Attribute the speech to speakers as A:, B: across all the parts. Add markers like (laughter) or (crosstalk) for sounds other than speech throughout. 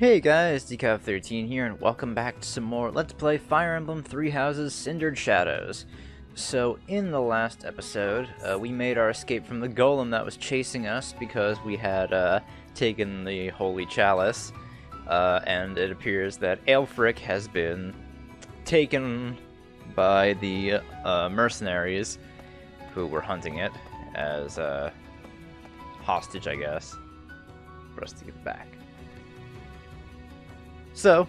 A: Hey guys, Dekov13 here, and welcome back to some more Let's Play Fire Emblem Three Houses Cindered Shadows. So, in the last episode, uh, we made our escape from the golem that was chasing us because we had uh, taken the Holy Chalice, uh, and it appears that Aelfric has been taken by the uh, mercenaries who were hunting it as a hostage, I guess, for us to give back. So,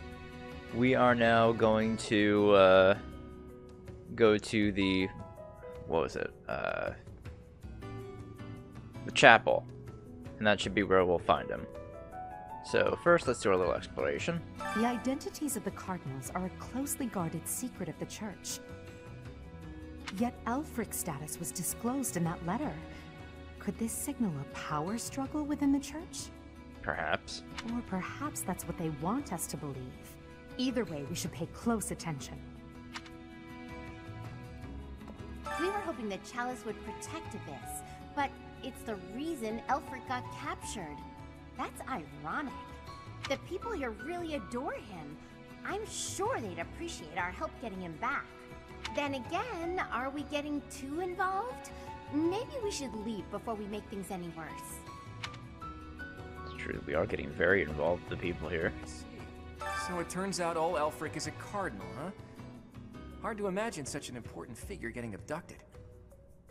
A: we are now going to uh, go to the what was it? Uh, the chapel, and that should be where we'll find him. So first, let's do a little exploration.
B: The identities of the cardinals are a closely guarded secret of the church. Yet Aelfric's status was disclosed in that letter. Could this signal a power struggle within the church?
A: Perhaps.
B: Or perhaps that's what they want us to believe. Either way, we should pay close attention.
C: We were hoping that Chalice would protect Abyss, but it's the reason Aelfric got captured. That's ironic. The people here really adore him. I'm sure they'd appreciate our help getting him back. Then again, are we getting too involved? Maybe we should leave before we make things any worse.
A: It's true, we are getting very involved with the people here.
D: I see. So it turns out all Aelfric is a cardinal, huh? Hard to imagine such an important figure getting abducted.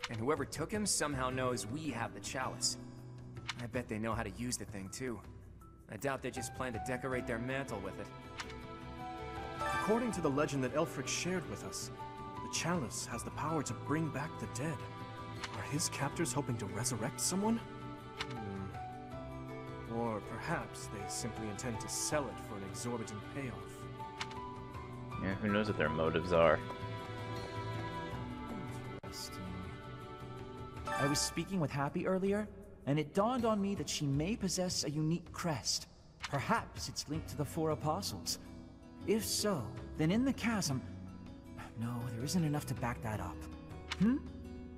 D: And whoever took him somehow knows we have the chalice. I bet they know how to use the thing, too. I doubt they just plan to decorate their mantle with it.
E: According to the legend that Aelfric shared with us, the chalice has the power to bring back the dead. Are his captors hoping to resurrect someone? Or perhaps they simply intend to sell it for an exorbitant payoff.
A: Yeah, who knows what their motives are.
F: Interesting. I was speaking with Hapi earlier, and it dawned on me that she may possess a unique crest. Perhaps it's linked to the Four Apostles. If so, then in the chasm... No, there isn't enough to back that up. Hmm?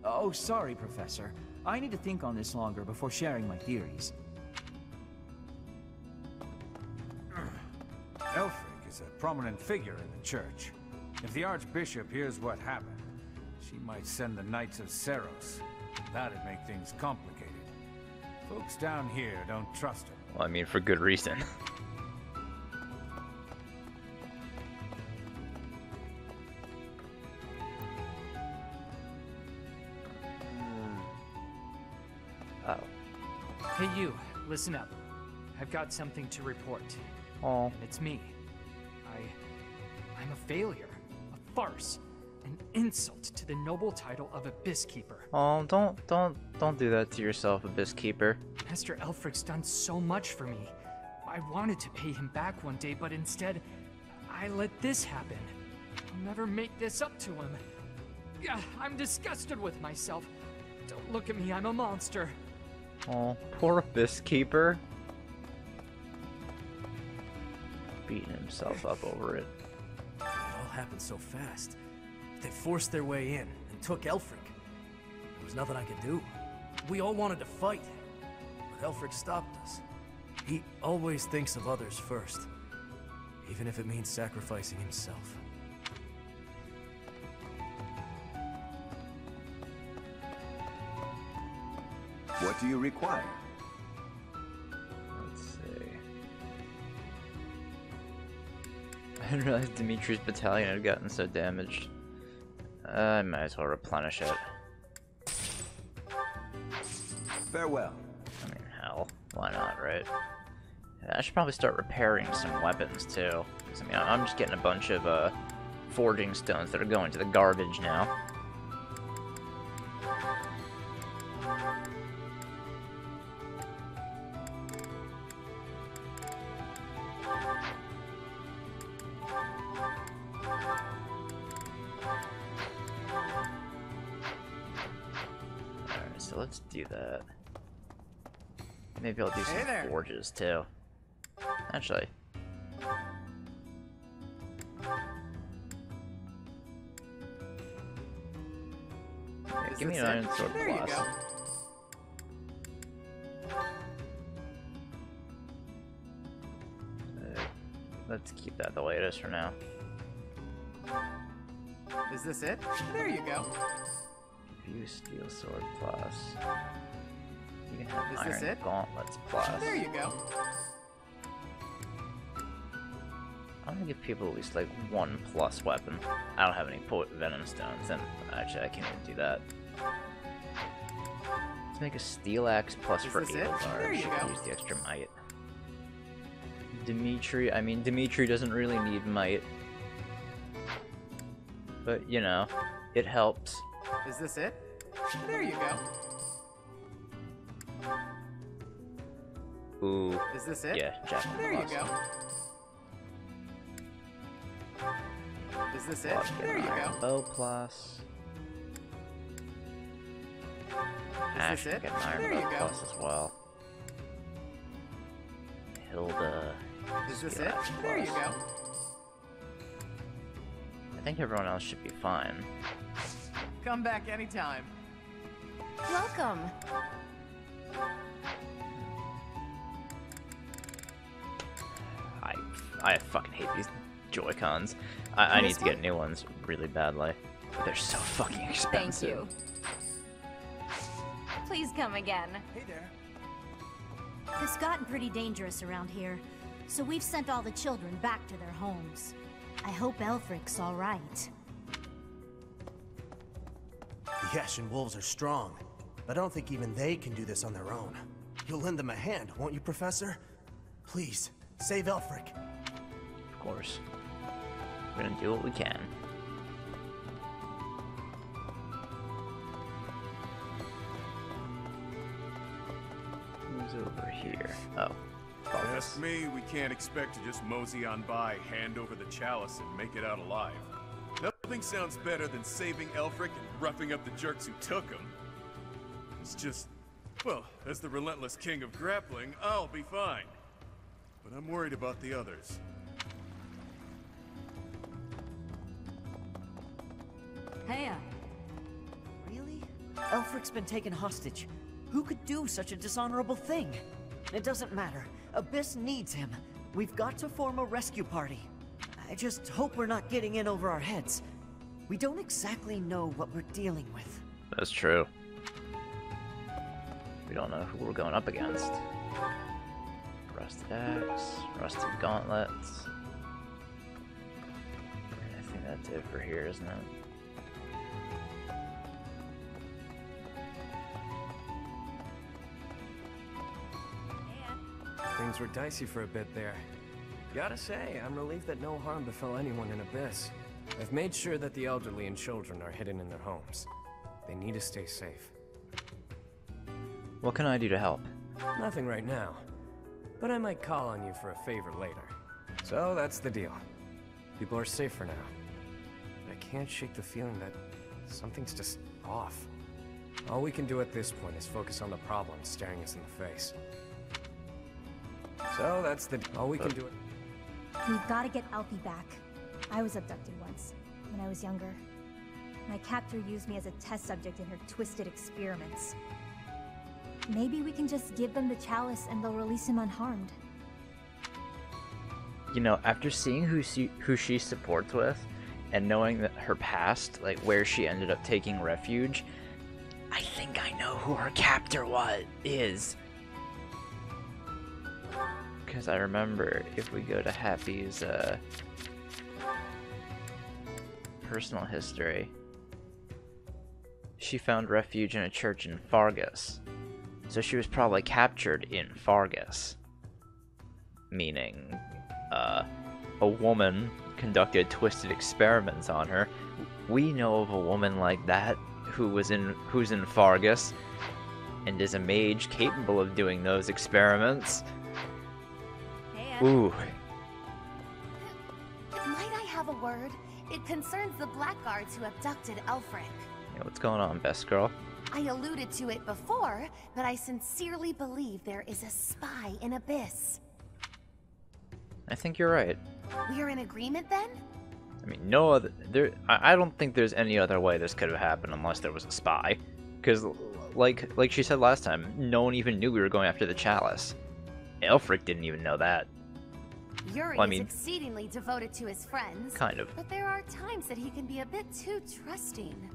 F: Oh, sorry, Professor. I need to think on this longer before sharing my theories.
G: Aelfric is a prominent figure in the church. If the Archbishop hears what happened, she might send the Knights of Seiros. That'd make things complicated. Folks down here don't trust her.
A: Well, I mean, for good reason. oh. (laughs)
H: Hey you, listen up. I've got something to report.
A: Oh.
H: And it's me. I... I'm a failure. A farce. An insult to the noble title of Abyss Keeper.
A: Oh, don't, don't, don't do that to yourself, Abyss Keeper.
H: Master Aelfric's done so much for me. I wanted to pay him back one day, but instead, I let this happen. I'll never make this up to him. Yeah, I'm disgusted with myself. Don't look at me, I'm a monster.
A: Oh, poor Abyss Keeper. Himself up over it.
I: It all happened so fast. They forced their way in and took Aelfric. There was nothing I could do. We all wanted to fight, but Aelfric stopped us. He always thinks of others first, even if it means sacrificing himself.
J: What do you require?
A: Didn't realize Dimitri's battalion had gotten so damaged. Uh, I might as well replenish it.
J: Farewell.
A: I mean, hell, why not, right? Yeah, I should probably start repairing some weapons too. 'cause, I mean, I'm just getting a bunch of uh, forging stones that are going to the garbage now. Maybe I'll do some
D: Hey
A: forges too. Actually. Yeah, give me an iron sword
D: There you
A: Uh, let's keep that the way it is for now.
K: Is this it? There you go.
A: View steel sword plus. You can have
K: Is
A: iron
K: this it?
A: gauntlets plus.
K: There you go.
A: I'm gonna give people at least like one plus weapon. I don't have any venom stones, and actually I can't even do that. Let's make a steel axe plus
K: Is
A: for? Edelgard.
K: There you go.
A: use the extra might. Dimitri, I mean Dimitri doesn't really need might, but you know, it helps.
K: Is this it? There you go.
A: Ooh,
K: Is this it?
A: yeah, javelin
K: There you go. Is this it?
A: Well,
K: There you go.
A: Bow plus. Ash
K: this it?
A: get an iron
K: There
A: bow
K: you go.
A: plus as well. Hilda.
K: Is this
A: steel
K: it?
A: axe
K: There you go.
A: I think everyone else should be fine.
K: Come back anytime.
C: Welcome.
A: I I fucking hate these Joy Cons. I, I need
C: This
A: to get new ones really badly, but they're so fucking expensive.
C: Thank you. Please come again.
L: Hey there.
M: It's gotten pretty dangerous around here, so we've sent all the children back to their homes. I hope Aelfric's all right.
D: The Ashen Wolves are strong, but I don't think even they can do this on their own. You'll lend them a hand, won't you, Professor? Please, save Aelfric.
A: Of course, we're gonna do what we can. Who's over here? Oh, Balthus.
N: Ask me, we can't expect to just mosey on by, hand over the chalice, and make it out alive. Nothing sounds better than saving Aelfric and roughing up the jerks who took him. It's just, well, as the relentless king of grappling, I'll be fine. But I'm worried about the others.
O: Hey, uh, really? Aelfric's been taken hostage. Who could do such a dishonorable thing? It doesn't matter. Abyss needs him. We've got to form a rescue party. I just hope we're not getting in over our heads. We don't exactly know what we're dealing with.
A: That's true. We don't know who we're going up against. Rusted axe, rusted gauntlets. I think that's it for here, isn't it?
P: Things were dicey for a bit there. Gotta say, I'm relieved that no harm befell anyone in Abyss. I've made sure that the elderly and children are hidden in their homes. They need to stay safe.
A: What can I do to help?
P: Nothing right now, but I might call on you for a favor later. So that's the deal. People are safe for now. But I can't shake the feeling that something's just off. All we can do at this point is focus on the problem staring us in the face. So that's the all we can do. it.
M: We've got to get Alfie back. I was abducted once, when I was younger. My captor used me as a test subject in her twisted experiments. Maybe we can just give them the chalice and they'll release him unharmed.
A: You know, after seeing who she, who she supports with, and knowing that her past, like where she ended up taking refuge, I think I know who her captor was is. Because I remember if we go to Hapi's uh, personal history, she found refuge in a church in Faerghus. So she was probably captured in Faerghus. Meaning, uh, a woman conducted twisted experiments on her. We know of a woman like that who was in who's in Faerghus and is a mage capable of doing those experiments. Ooh,
C: Might I have a word? It concerns the blackguards who abducted Aelfric.
A: yeah, what's going on, best girl?
C: I alluded to it before, but I sincerely believe there is a spy in Abyss.
A: I think you're right.
C: We're in agreement then?
A: I mean, no other. There, I I don't think there's any other way this could have happened unless there was a spy. Because, like, like she said last time, no one even knew we were going after the chalice. Aelfric didn't even know that.
C: Yuri
A: Well, I mean-
C: is exceedingly devoted to his friends.
A: Kind of.
C: But there are times that he can be a bit too trusting.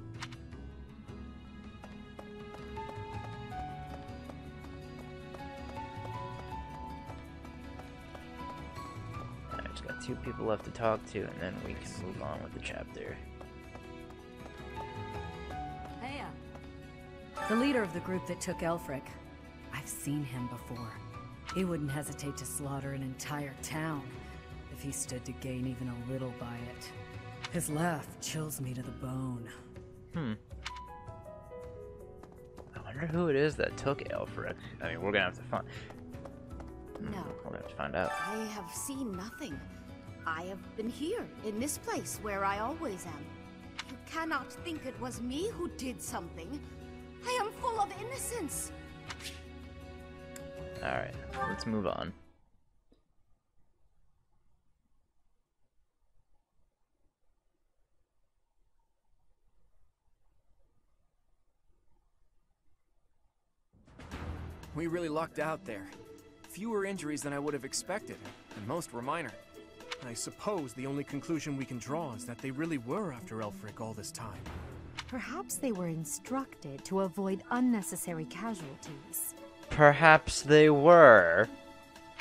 A: I just got two people left to talk to, and then we can move on with the chapter.
Q: Heya. Uh. The leader of the group that took Aelfric. I've seen him before. He wouldn't hesitate to slaughter an entire town if he stood to gain even a little by it. His laugh chills me to the bone.
A: Hmm. I wonder who it is that took Aelfric. I mean, we're gonna have to find.
C: No.
A: We're gonna have to find out.
C: I have seen nothing. I have been here, in this place where I always am. You cannot think it was me who did something. I am full of innocence.
A: Alright, let's move on.
P: We really lucked out there. Fewer injuries than I would have expected, and most were minor.
E: I suppose the only conclusion we can draw is that they really were after Aelfric all this time.
B: Perhaps they were instructed to avoid unnecessary casualties.
A: Perhaps they were.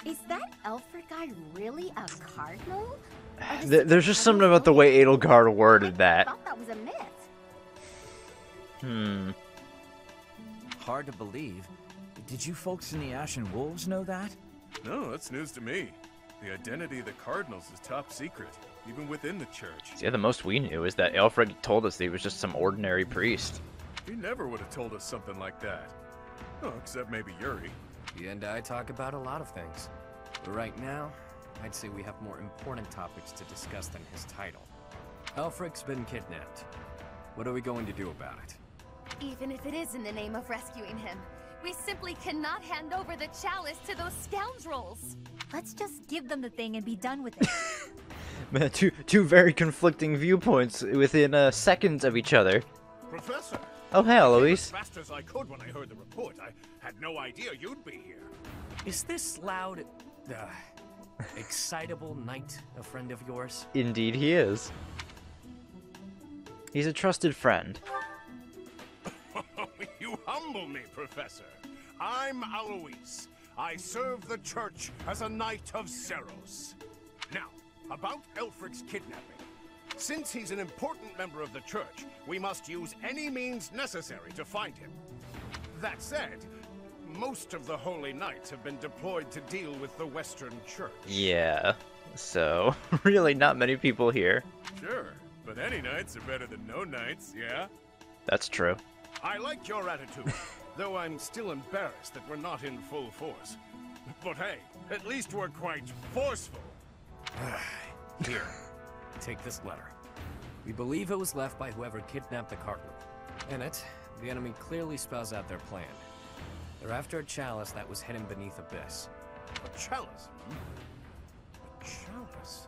C: Is that Aelfric guy really a cardinal?
A: Th- There's just something about the way Edelgard worded that.
C: I
A: that.
C: thought that was a myth.
A: Hmm.
L: Hard to believe. Did you folks in the Ashen Wolves know that?
N: No, that's news to me. The identity of the Cardinals is top secret, even within the church.
A: Yeah, the most we knew is that Alfred told us that he was just some ordinary priest.
N: He never would have told us something like that. Oh, except maybe Yuri.
P: He and I talk about a lot of things. But right now, I'd say we have more important topics to discuss than his title. Aelfric's been kidnapped. What are we going to do about it?
C: Even if it is in the name of rescuing him, we simply cannot hand over the chalice to those scoundrels.
M: Let's just give them the thing and be done with it. (laughs)
A: Man, two two very conflicting viewpoints within uh, seconds of each other.
R: Professor!
A: Oh, hey,
R: I came
A: Alois.
R: As fast as I could when I heard the report. I had no idea you'd be here.
P: Is this loud, uh, excitable knight a friend of yours?
A: Indeed, he is. He's a trusted friend. (laughs)
R: you humble me, Professor. I'm Alois. I serve the church as a knight of Seiros. Now, about Aelfric's kidnapping. Since he's an important member of the church, we must use any means necessary to find him. That said, most of the Holy Knights have been deployed to deal with the Western Church.
A: Yeah. So, (laughs) really not many people here.
N: Sure, but any knights are better than no knights, yeah?
A: That's true.
R: I like your attitude, (laughs) though I'm still embarrassed that we're not in full force. But hey, at least we're quite forceful. (sighs)
P: Here, take this letter. We believe it was left by whoever kidnapped the Cardinal. In it, the enemy clearly spells out their plan. They're after a chalice that was hidden beneath Abyss.
R: A chalice? A chalice?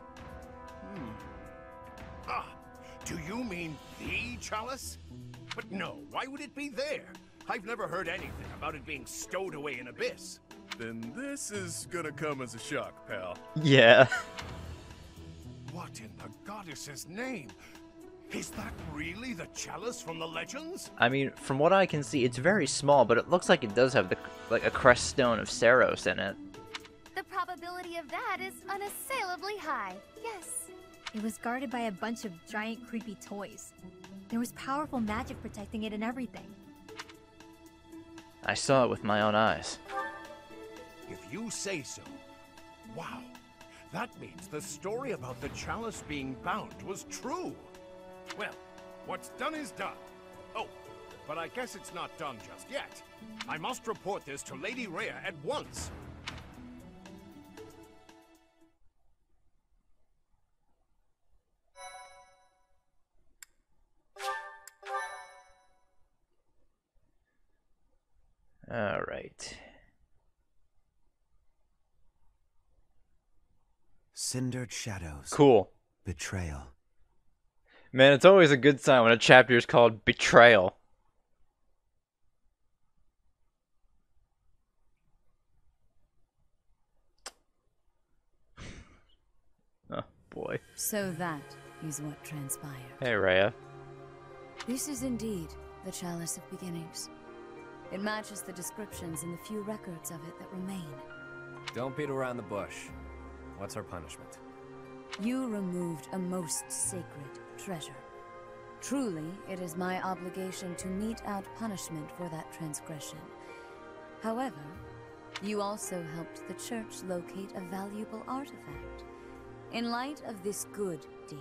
R: Hmm. Ah, do you mean the chalice? But no, why would it be there? I've never heard anything about it being stowed away in Abyss.
N: Then this is gonna come as a shock, pal.
A: Yeah. (laughs)
R: What in the goddess's name? Is that really the chalice from the legends?
A: I mean, from what I can see, it's very small, but it looks like it does have the like a crest stone of Seiros in it.
C: The probability of that is unassailably high. Yes.
M: It was guarded by a bunch of giant creepy toys. There was powerful magic protecting it and everything.
A: I saw it with my own eyes.
R: If you say so. Wow. That means the story about the chalice being bound was true. Well, what's done is done. Oh, but I guess it's not done just yet. I must report this to Lady Rhea at once.
F: Cindered Shadows.
A: Cool.
F: Betrayal.
A: Man, it's always a good sign when a chapter is called Betrayal. (sighs) Oh, boy.
S: So that is what transpired.
A: Hey, Rhea.
S: This is indeed the Chalice of Beginnings. It matches the descriptions in the few records of it that remain.
P: Don't beat around the bush. What's our punishment?
S: You removed a most sacred treasure. Truly, it is my obligation to mete out punishment for that transgression. However, you also helped the church locate a valuable artifact. In light of this good deed,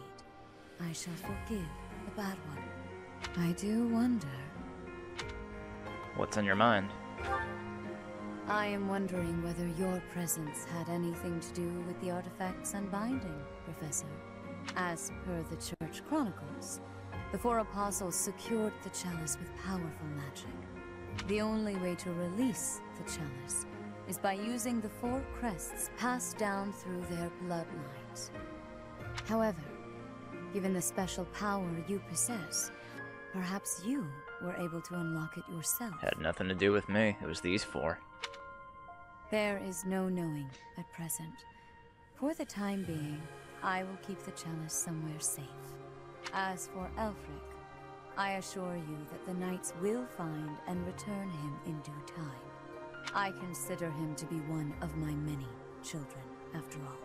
S: I shall forgive the bad one. I do wonder.
A: What's on your mind?
S: I am wondering whether your presence had anything to do with the artifact's unbinding, Professor. As per the Church Chronicles, the four apostles secured the chalice with powerful magic. The only way to release the chalice is by using the four crests passed down through their bloodlines. However, given the special power you possess, perhaps you were able to unlock it yourself.
A: Had nothing to do with me. It was these four.
S: There is no knowing at present. For the time being, I will keep the chalice somewhere safe. As for Aelfric, I assure you that the knights will find and return him in due time. I consider him to be one of my many children, after all.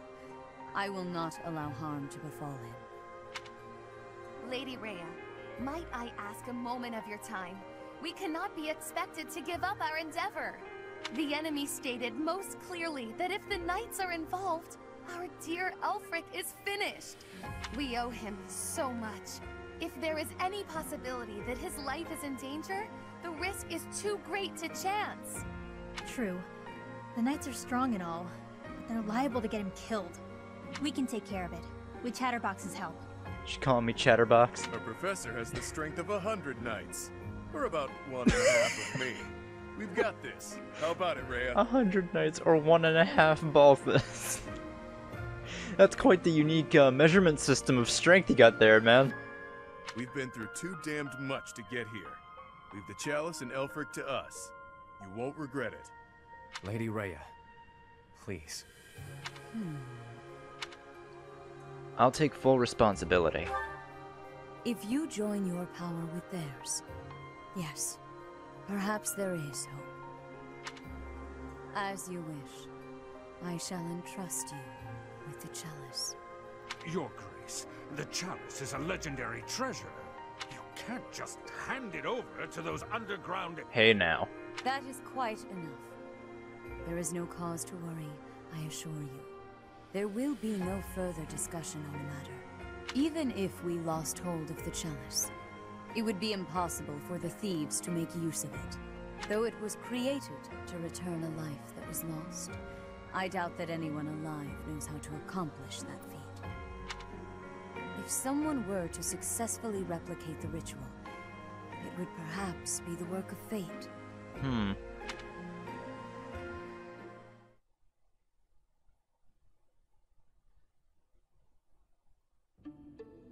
S: I will not allow harm to befall him.
C: Lady Rhea, might I ask a moment of your time? We cannot be expected to give up our endeavor. The enemy stated most clearly that if the knights are involved, our dear Aelfric is finished. We owe him so much. If there is any possibility that his life is in danger, the risk is too great to chance.
M: True. The knights are strong and all, but they're liable to get him killed. We can take care of it, with Chatterbox's help.
A: She calling me Chatterbox.
N: Our professor has the strength of a hundred knights. Or about one and a half of me. We've got this. How about it, Rhea?
A: A hundred knights or one and a half Balthus. (laughs) That's quite the unique uh, measurement system of strength you got there, man.
N: We've been through too damned much to get here. Leave the chalice and Aelfric to us. You won't regret it.
P: Lady Rhea, please.
S: Hmm.
A: I'll take full responsibility.
S: If you join your power with theirs, yes, perhaps there is hope. As you wish, I shall entrust you with the chalice.
G: Your Grace, the chalice is a legendary treasure. You can't just hand it over to those underground...
A: Hey now.
S: That is quite enough. There is no cause to worry, I assure you. There will be no further discussion on the matter. Even if we lost hold of the chalice, it would be impossible for the thieves to make use of it. Though it was created to return a life that was lost, I doubt that anyone alive knows how to accomplish that feat. If someone were to successfully replicate the ritual, it would perhaps be the work of fate.
A: Hmm.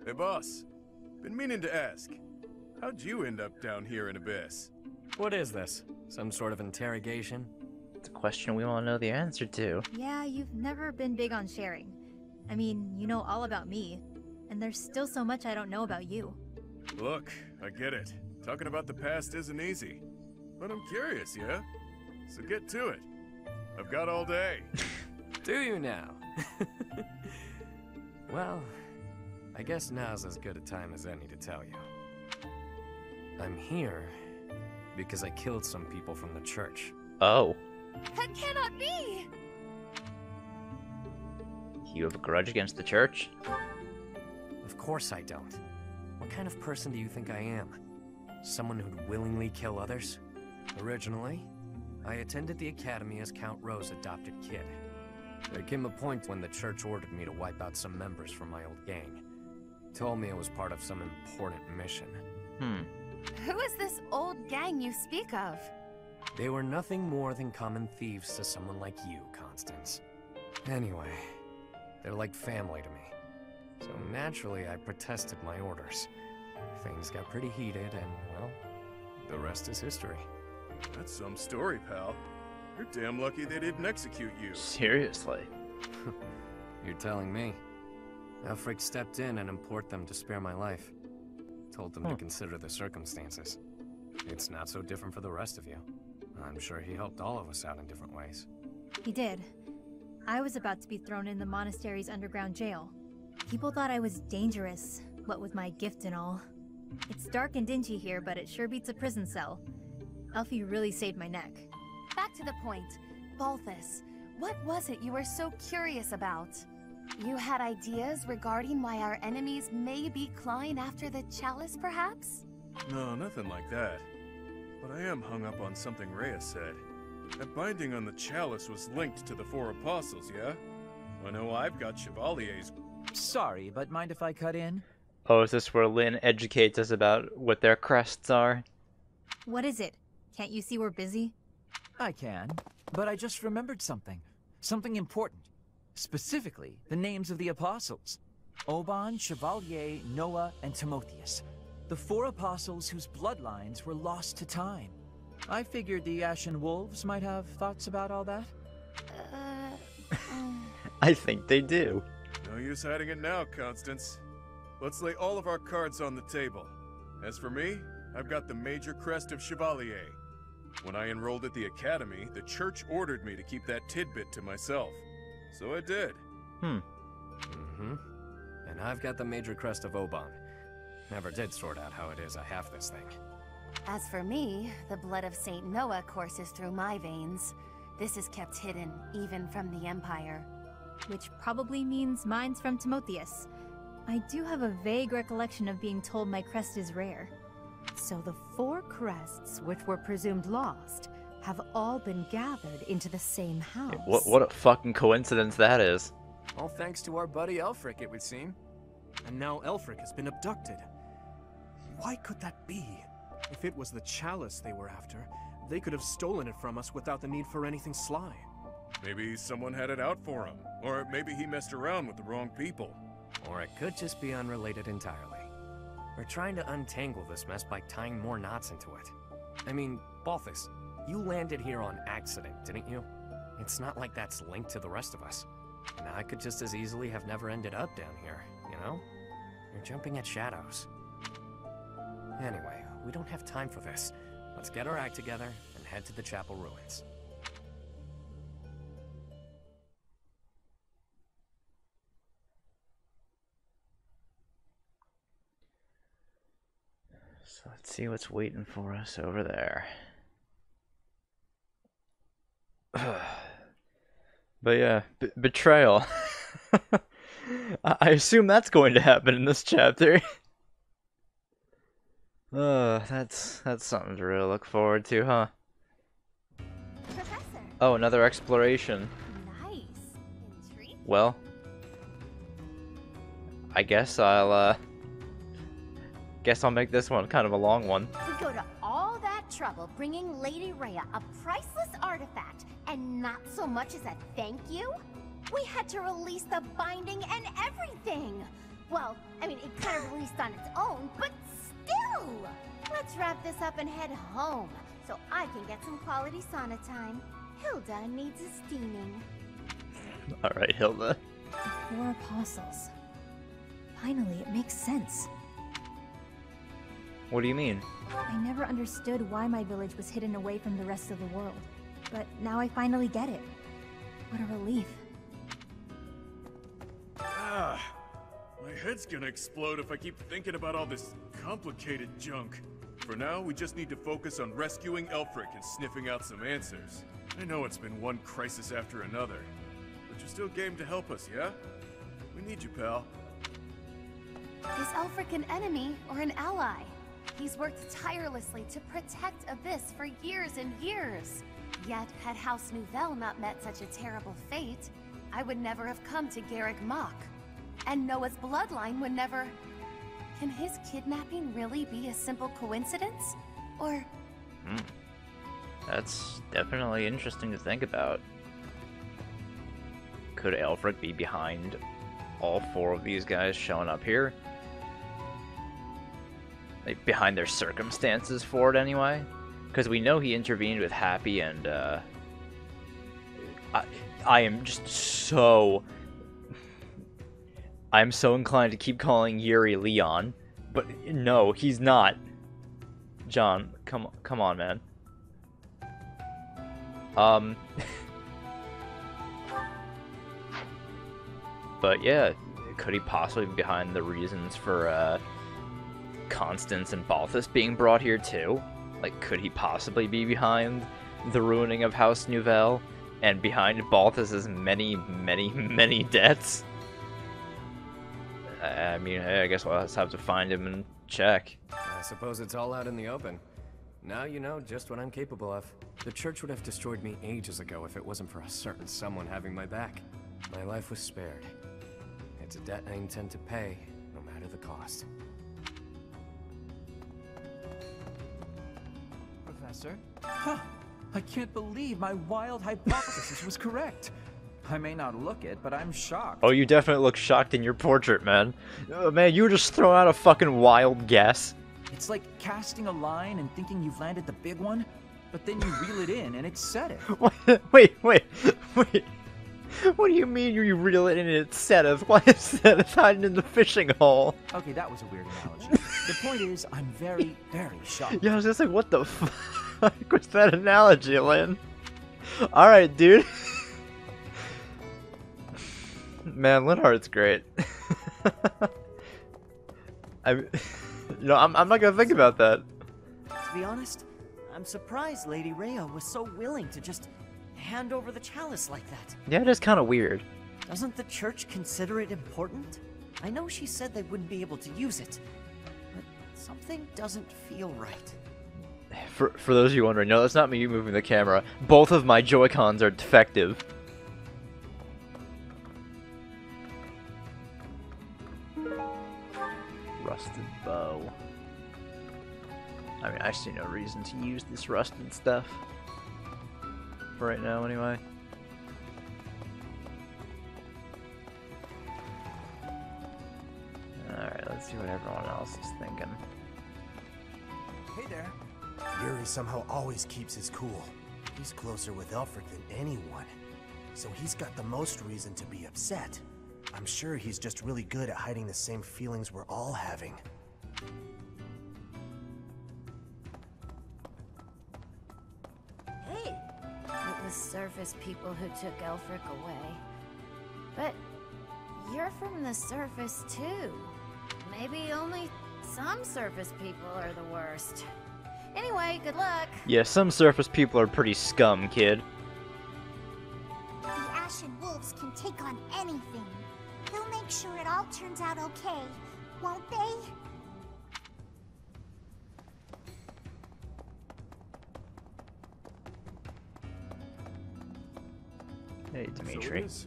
N: Hey, boss. Been meaning to ask. How'd you end up down here in Abyss?
P: What is this? Some sort of interrogation?
A: It's a question we want to know the answer to.
M: Yeah, you've never been big on sharing. I mean, you know all about me, and there's still so much I don't know about you.
N: Look, I get it. Talking about the past isn't easy. But I'm curious, yeah? So get to it. I've got all day. (laughs)
P: Do you now? (laughs) well, I guess now's as good a time as any to tell you. I'm here because I killed some people from the church.
A: Oh.
C: That cannot be!
A: You have a grudge against the church?
P: Of course I don't. What kind of person do you think I am? Someone who'd willingly kill others? Originally, I attended the academy as Count Rowe's adopted kid. There came a point when the church ordered me to wipe out some members from my old gang. Told me it was part of some important mission.
A: Hmm.
C: Who is this old gang you speak of?
P: They were nothing more than common thieves to someone like you, Constance. Anyway, they're like family to me. So naturally, I protested my orders. Things got pretty heated, and, well, the rest is history.
N: That's some story, pal. You're damn lucky they didn't execute you.
A: Seriously? (laughs)
P: You're telling me. Aelfric stepped in and implored them to spare my life. Told them
A: Hmm.
P: to consider the circumstances. It's not so different for the rest of you. I'm sure he helped all of us out in different ways.
M: He did. I was about to be thrown in the monastery's underground jail. People thought I was dangerous, what with my gift and all. It's dark and dingy here, but it sure beats a prison cell. Elfie really saved my neck.
C: Back to the point. Balthus, what was it you were so curious about? You had ideas regarding why our enemies may be clawing after the chalice, perhaps?
N: No, nothing like that. But I am hung up on something Rhea said. That binding on the chalice was linked to the four apostles, yeah? I know I've got Chevalier's.
L: Sorry, but mind if I cut in?
A: Oh, is this where Lynn educates us about what their crests are?
M: What is it? Can't you see we're busy?
L: I can, but I just remembered something. Something important. Specifically, the names of the apostles. Aubin, Chevalier, Noa, and Timotheos. The four apostles whose bloodlines were lost to time. I figured the Ashen Wolves might have thoughts about all that.
A: Uh, (laughs) uh, I think they do.
N: No use hiding it now, Constance. Let's lay all of our cards on the table. As for me, I've got the major crest of Chevalier. When I enrolled at the academy, the church ordered me to keep that tidbit to myself. So I did.
A: Hmm.
P: Mm-hmm. And I've got the major crest of Aubin. Never did sort out how it is I have this thing.
C: As for me, the blood of Saint Noa courses through my veins. This is kept hidden, even from the Empire.
M: Which probably means mine's from Timotheos. I do have a vague recollection of being told my crest is rare.
B: So the four crests, which were presumed lost, have all been gathered into the same house.
A: What what a fucking coincidence that is.
P: All thanks to our buddy Aelfric, it would seem.
E: And now Aelfric has been abducted. Why could that be? If it was the chalice they were after, they could have stolen it from us without the need for anything sly.
N: Maybe someone had it out for him. Or maybe he messed around with the wrong people.
P: Or it could just be unrelated entirely. We're trying to untangle this mess by tying more knots into it. I mean, Balthus, you landed here on accident, didn't you? It's not like that's linked to the rest of us. And I could just as easily have never ended up down here, you know? You're jumping at shadows. Anyway, we don't have time for this. Let's get our act together and head to the chapel ruins.
A: So let's see what's waiting for us over there. (sighs) but yeah, b- betrayal. (laughs) I I assume that's going to happen in this chapter. (laughs) uh, that's that's something to really look forward to, huh?
C: Professor,
A: Oh, another exploration.
C: nice.
A: Well, I guess I'll uh guess I'll make this one kind of a long one.
C: We go to all that trouble bringing Lady Rhea a priceless artifact, and not so much as a thank you? We had to release the binding and everything! Well, I mean, it kind of released on its own, but still! Let's wrap this up and head home, so I can get some quality sauna time. Hilda needs a steaming. (laughs)
A: All right, Hilda.
M: Four apostles. Finally, it makes sense.
A: What do you mean?
M: I never understood why my village was hidden away from the rest of the world. But now I finally get it. What a relief.
N: Ah, my head's gonna explode if I keep thinking about all this complicated junk. For now, we just need to focus on rescuing Aelfric and sniffing out some answers. I know it's been one crisis after another, but you're still game to help us, yeah? We need you, pal.
C: Is Aelfric an enemy or an ally? He's worked tirelessly to protect Abyss for years and years. Yet, had House Nouvelle not met such a terrible fate, I would never have come to Garreg Mach. And Noa's bloodline would never... Can his kidnapping really be a simple coincidence? Or...
A: Hmm. That's definitely interesting to think about. Could Alfred be behind all four of these guys showing up here? Like, behind their circumstances for it, anyway? Because we know he intervened with Hapi and, uh... I, I am just so... I'm so inclined to keep calling Yuri Leon, but no, he's not. John, come come on, man. Um (laughs) But yeah, could he possibly be behind the reasons for uh Constance and Balthus being brought here too? Like could he possibly be behind the ruining of House Nouvelle and behind Balthus's many, many, (laughs) many debts? Uh, I mean, I guess we'll just have to find him and check.
P: I suppose it's all out in the open. Now you know just what I'm capable of. The church would have destroyed me ages ago if it wasn't for a certain someone having my back. My life was spared. It's a debt I intend to pay, no matter the cost.
L: Professor? Huh. I can't believe my wild hypothesis was correct. I may not look it, but I'm shocked.
A: Oh, you definitely look shocked in your portrait, man. Uh, man, you were just throwing out a fucking wild guess.
L: It's like casting a line and thinking you've landed the big one, but then you reel it in and it's set it. (laughs)
A: wait, wait, wait. What do you mean you reel it in and it's set as? Why is that hiding in the fishing hole?
L: Okay, that was a weird analogy. the point is, I'm very, very shocked.
A: Yeah, I was just like, what the fuck (laughs) was that analogy, Lynn? Alright, dude. Man, Linhardt's great. (laughs) I, you know, I'm, I'm not gonna think about that.
O: To be honest, I'm surprised Lady Rhea was so willing to just hand over the chalice like that.
A: Yeah, it is kind of weird.
O: Doesn't the church consider it important? I know she said they wouldn't be able to use it, but something doesn't feel right.
A: For, for those of you wondering, no, that's not me moving the camera. Both of my Joy-Cons are defective. Rusted bow. I mean, I see no reason to use this rusted stuff. For right now, anyway. Alright, let's see what everyone else is thinking.
T: Hey there. Yuri somehow always keeps his cool. He's closer with Aelfric than anyone. So he's got the most reason to be upset. I'm sure he's just really good at hiding the same feelings we're all having.
U: Hey! It was surface people who took Aelfric away. But you're from the surface too. Maybe only some surface people are the worst. Anyway, good luck.
A: Yeah, some surface people are pretty scum, kid.
V: The Ashen Wolves can take on anything. They'll make sure it all turns out okay, won't they?
A: Hey,
E: So
A: Dimitri.
E: it is.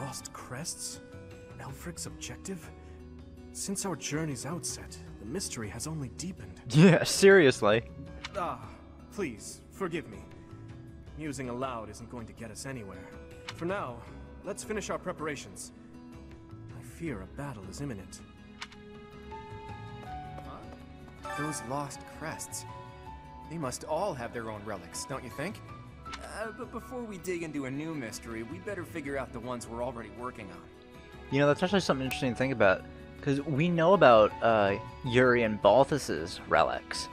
E: Lost crests? Aelfric's objective? Since our journey's outset, the mystery has only deepened. (laughs)
A: Yeah, seriously.
E: Ah, please, forgive me. Musing aloud isn't going to get us anywhere. For now, let's finish our preparations. I fear a battle is imminent.
P: Those lost crests. They must all have their own relics, don't you think? Uh, but before we dig into a new mystery, we better figure out the ones we're already working on.
A: You know, that's actually something interesting to think about. Because we know about uh, Yuri and Balthus's relics.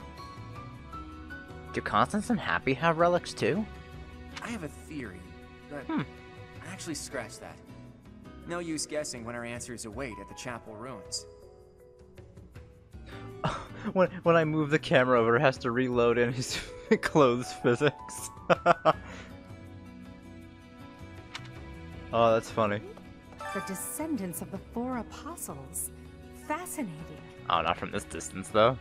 A: Do Constance and Hapi have relics too?
P: I have a theory, but
A: Hmm.
P: I actually scratch that. No use guessing when our answers await at the chapel ruins. (laughs)
A: When when I move the camera over, it has to reload in his (laughs) clothes physics. (laughs) oh, that's funny.
B: The descendants of the four apostles. Fascinating.
A: Oh, not from this distance though.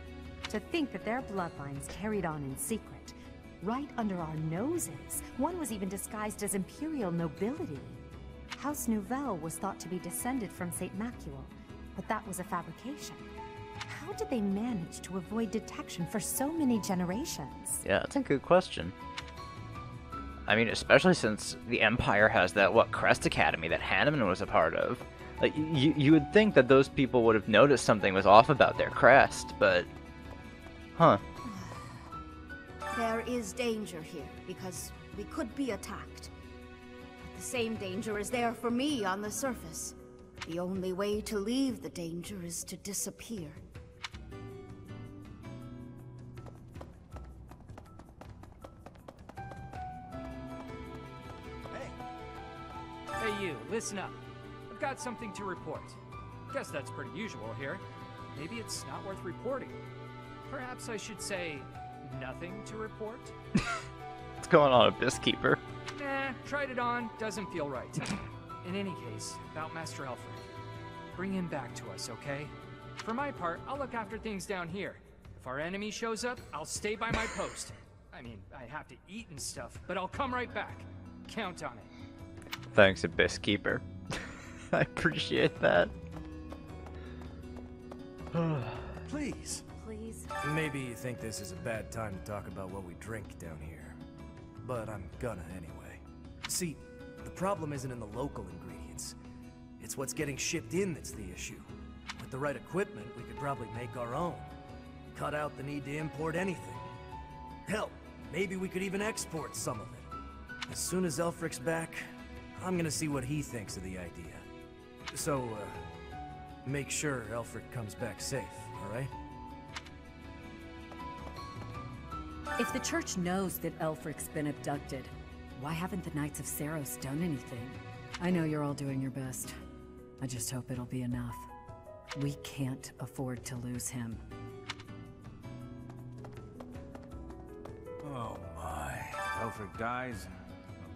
B: To think that their bloodlines carried on in secret, right under our noses. One was even disguised as imperial nobility. House Nouvelle was thought to be descended from St. Macuil, but that was a fabrication. How did they manage to avoid detection for so many generations?
A: Yeah, that's a good question. I mean, especially since the Empire has that what Crest Academy that Hanneman was a part of. Like, you you would think that those people would have noticed something was off about their crest, but, huh?
S: There is danger here, because we could be attacked. But the same danger is there for me on the surface. The only way to leave the danger is to disappear.
H: Hey you, listen up. I've got something to report. Guess that's pretty usual here. Maybe it's not worth reporting. Perhaps I should say nothing to report? (laughs)
A: What's going on, Abysskeeper?
H: Eh, tried it on, doesn't feel right. In any case, about Master Aelfric. Bring him back to us, okay? For my part, I'll look after things down here. If our enemy shows up, I'll stay by my post. I mean, I have to eat and stuff, but I'll come right back. Count on it.
A: Thanks, Abyss Keeper. (laughs) I appreciate that. (sighs)
D: Please.
S: Please.
D: Maybe you think this is a bad time to talk about what we drink down here. But I'm gonna anyway. See, the problem isn't in the local ingredients. It's what's getting shipped in that's the issue. With the right equipment, we could probably make our own. Cut out the need to import anything. Hell, maybe we could even export some of it. As soon as Aelfric's back, I'm gonna see what he thinks of the idea. So, uh, make sure Aelfric comes back safe, alright?
Q: If the church knows that Aelfric's been abducted, why haven't the Knights of Seiros done anything? I know you're all doing your best. I just hope it'll be enough. We can't afford to lose him.
G: Oh my. Aelfric dies,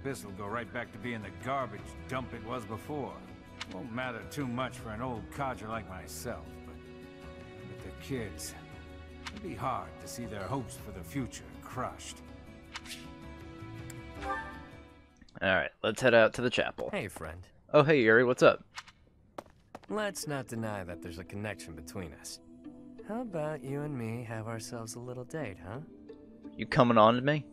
G: Abyss will go right back to being the garbage dump it was before. Won't matter too much for an old codger like myself, but with the kids, it'd be hard to see their hopes for the future crushed.
A: Alright, let's head out to the chapel.
P: Hey, friend.
A: Oh, hey, Yuri, what's up?
P: Let's not deny that there's a connection between us. How about you and me have ourselves a little date, huh?
A: You coming on to me?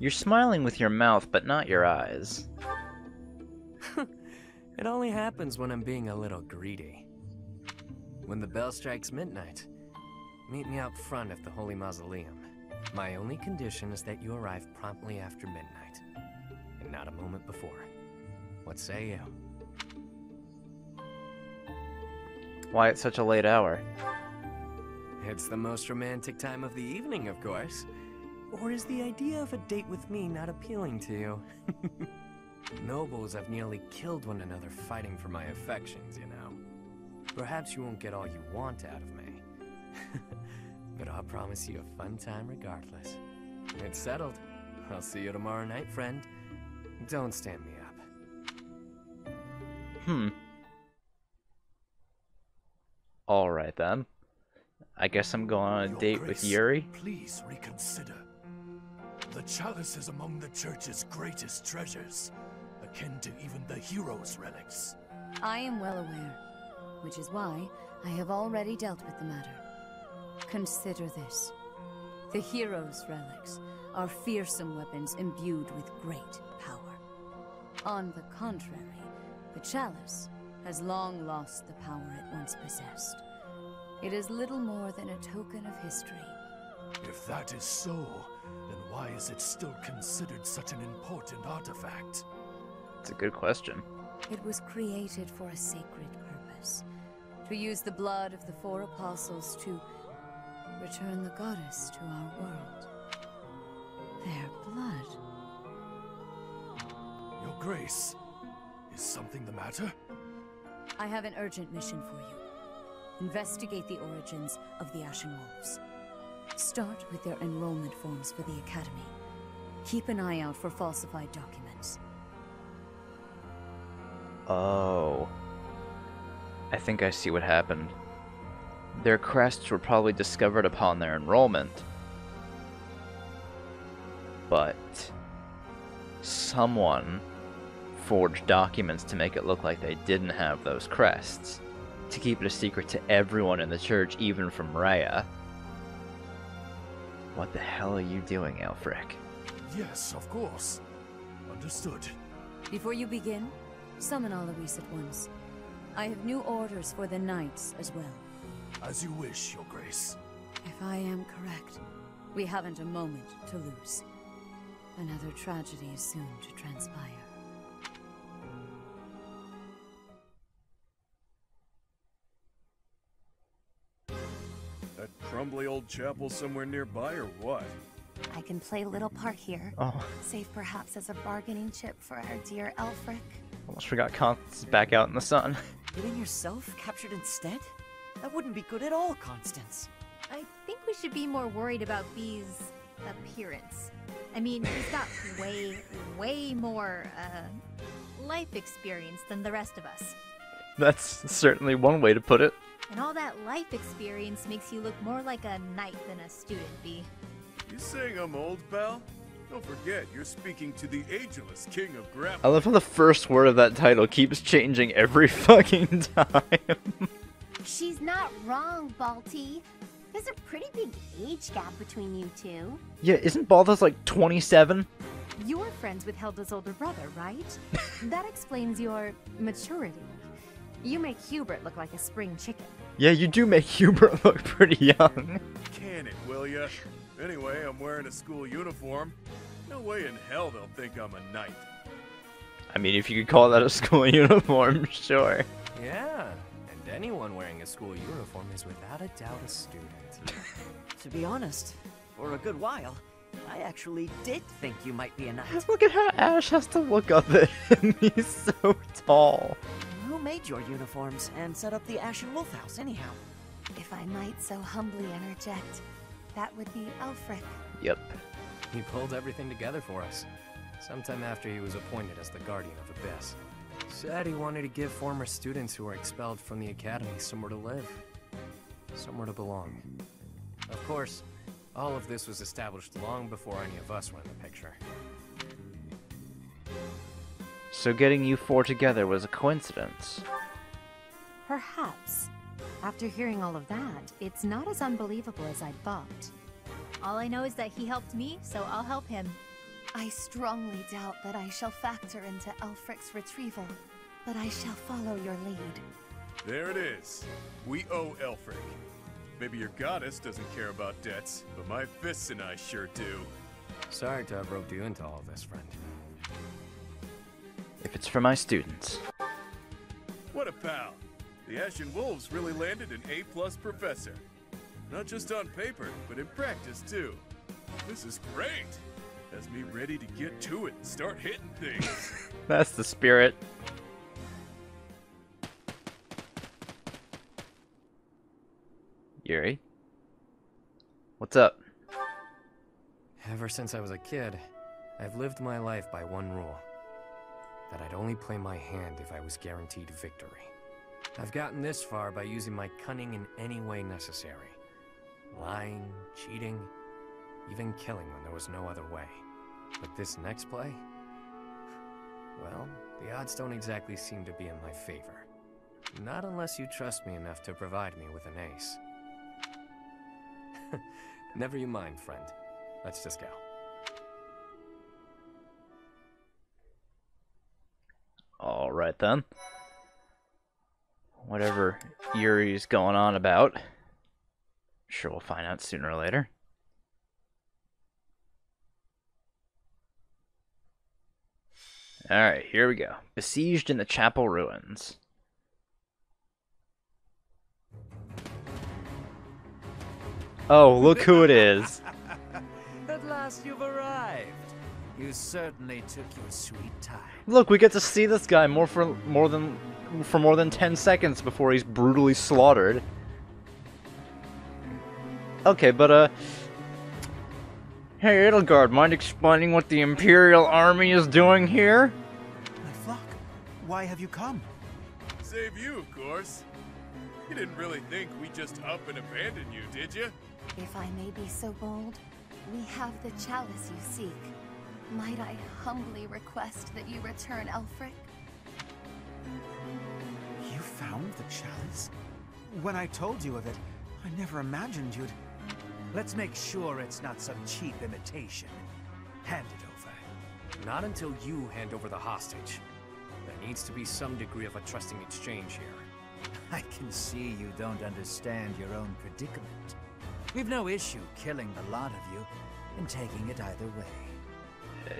A: You're smiling with your mouth, but not your eyes. (laughs)
P: It only happens when I'm being a little greedy. When the bell strikes midnight, meet me out front of the Holy Mausoleum. My only condition is that you arrive promptly after midnight, and not a moment before. What say you?
A: Why at such a late hour?
P: It's the most romantic time of the evening, of course. Or is the idea of a date with me not appealing to you? (laughs) Nobles have nearly killed one another fighting for my affections, you know. Perhaps you won't get all you want out of me. (laughs) but I'll promise you a fun time regardless. It's settled. I'll see you tomorrow night, friend. Don't stand me up.
A: Hmm. Alright then. I guess I'm going on a
W: Your
A: date with Yuri.
W: Please reconsider. The chalice is among the church's greatest treasures, akin to even the hero's relics.
S: I am well aware, which is why I have already dealt with the matter. Consider this. The hero's relics are fearsome weapons imbued with great power. On the contrary, the chalice has long lost the power it once possessed. It is little more than a token of history.
W: If that is so, why is it still considered such an important artifact?
A: It's a good question.
S: It was created for a sacred purpose. To use the blood of the four apostles to return the goddess to our world. Their blood.
W: Your Grace, is something the matter?
S: I have an urgent mission for you. Investigate the origins of the Ashen Wolves. Start with their enrollment forms for the Academy. Keep an eye out for falsified documents.
A: Oh. I think I see what happened. Their crests were probably discovered upon their enrollment. But someone forged documents to make it look like they didn't have those crests. To keep it a secret to everyone in the church, even from Rhea. What the hell are you doing, Aelfric?
W: Yes, of course. Understood.
S: Before you begin, summon Alois at once. I have new orders for the knights as well.
W: As you wish, Your Grace.
S: If I am correct, we haven't a moment to lose. Another tragedy is soon to transpire.
N: Crumbly old chapel somewhere nearby or what?
C: I can play a little part here.
A: Oh.
C: Save perhaps as a bargaining chip for our dear Aelfric.
A: Almost forgot Constance is back out in the sun.
O: Getting yourself captured instead? That wouldn't be good at all, Constance.
M: I think we should be more worried about B's appearance. I mean, he's got (laughs) way, way more uh, life experience than the rest of us.
A: That's certainly one way to put it.
M: And all that life experience makes you look more like a knight than a student, B.
N: You saying I'm old, pal? Don't forget, you're speaking to the ageless king of
A: I love how the first word of that title keeps changing every (laughs) fucking time.
C: She's not wrong, Balti. There's a pretty big age gap between you two.
A: yeah, isn't Balthus like 27?
B: You're friends with Hilda's older brother, right? (laughs) that explains your maturity. You make Hubert look like a spring chicken.
A: Yeah, you do make (laughs) Hubert look pretty young.
N: Can it, will ya? Anyway, I'm wearing a school uniform. No way in hell they'll think I'm a knight.
A: I mean, if you could call that a (laughs) school uniform, sure.
P: Yeah, and anyone wearing a school uniform is without a doubt a student. (laughs)
O: To be honest, for a good while, I actually did think you might be a knight.
A: Look at how Ash has to look up at him. He's so tall.
O: Who made your uniforms and set up the Ashen Wolf House, anyhow?
C: If I might so humbly interject, that would be Aelfric.
A: Yep.
P: He pulled everything together for us. Sometime after he was appointed as the Guardian of Abyss. Said he wanted to give former students who were expelled from the Academy somewhere to live. Somewhere to belong. Of course, all of this was established long before any of us were in the picture.
A: So getting you four together was a coincidence.
B: Perhaps. After hearing all of that, it's not as unbelievable as I thought.
M: All I know is that he helped me, so I'll help him.
C: I strongly doubt that I shall factor into Aelfric's retrieval, but I shall follow your lead.
N: There it is. We owe Aelfric. Maybe your goddess doesn't care about debts, but my fists and I sure do.
P: Sorry to have roped you into all this, friend.
A: If it's for my students.
N: What a pal! The Ashen Wolves really landed an A-plus professor. Not just on paper, but in practice too. This is great! Has me ready to get to it and start hitting things. (laughs)
A: That's the spirit. Yuri? What's up?
P: Ever since I was a kid, I've lived my life by one rule. That I'd only play my hand if I was guaranteed victory. I've gotten this far by using my cunning in any way necessary. Lying, cheating, even killing when there was no other way. But this next play? Well, the odds don't exactly seem to be in my favor. Not unless you trust me enough to provide me with an ace. (laughs) Never you mind, friend. Let's just go.
A: Alright then. Whatever Yuri's going on about. Sure we'll find out sooner or later. Alright, here we go. Besieged in the chapel ruins. Oh, look who it is. (laughs)
L: At last you've arrived. You certainly took your sweet time.
A: Look, we get to see this guy more for more than for more than 10 seconds before he's brutally slaughtered. Okay, but uh Hey, Edelgard, mind explaining what the Imperial Army is doing here?
F: My flock, why have you come?
N: Save you, of course. You didn't really think we just up and abandon you, did you?
C: If I may be so bold, we have the chalice you seek. Might I humbly request that you return Aelfric?
F: You found the chalice? When I told you of it, I never imagined you'd...
L: Let's make sure it's not some cheap imitation. Hand it over.
P: Not until you hand over the hostage. There needs to be some degree of a trusting exchange here.
L: I can see you don't understand your own predicament. We've no issue killing the lot of you and taking it either way.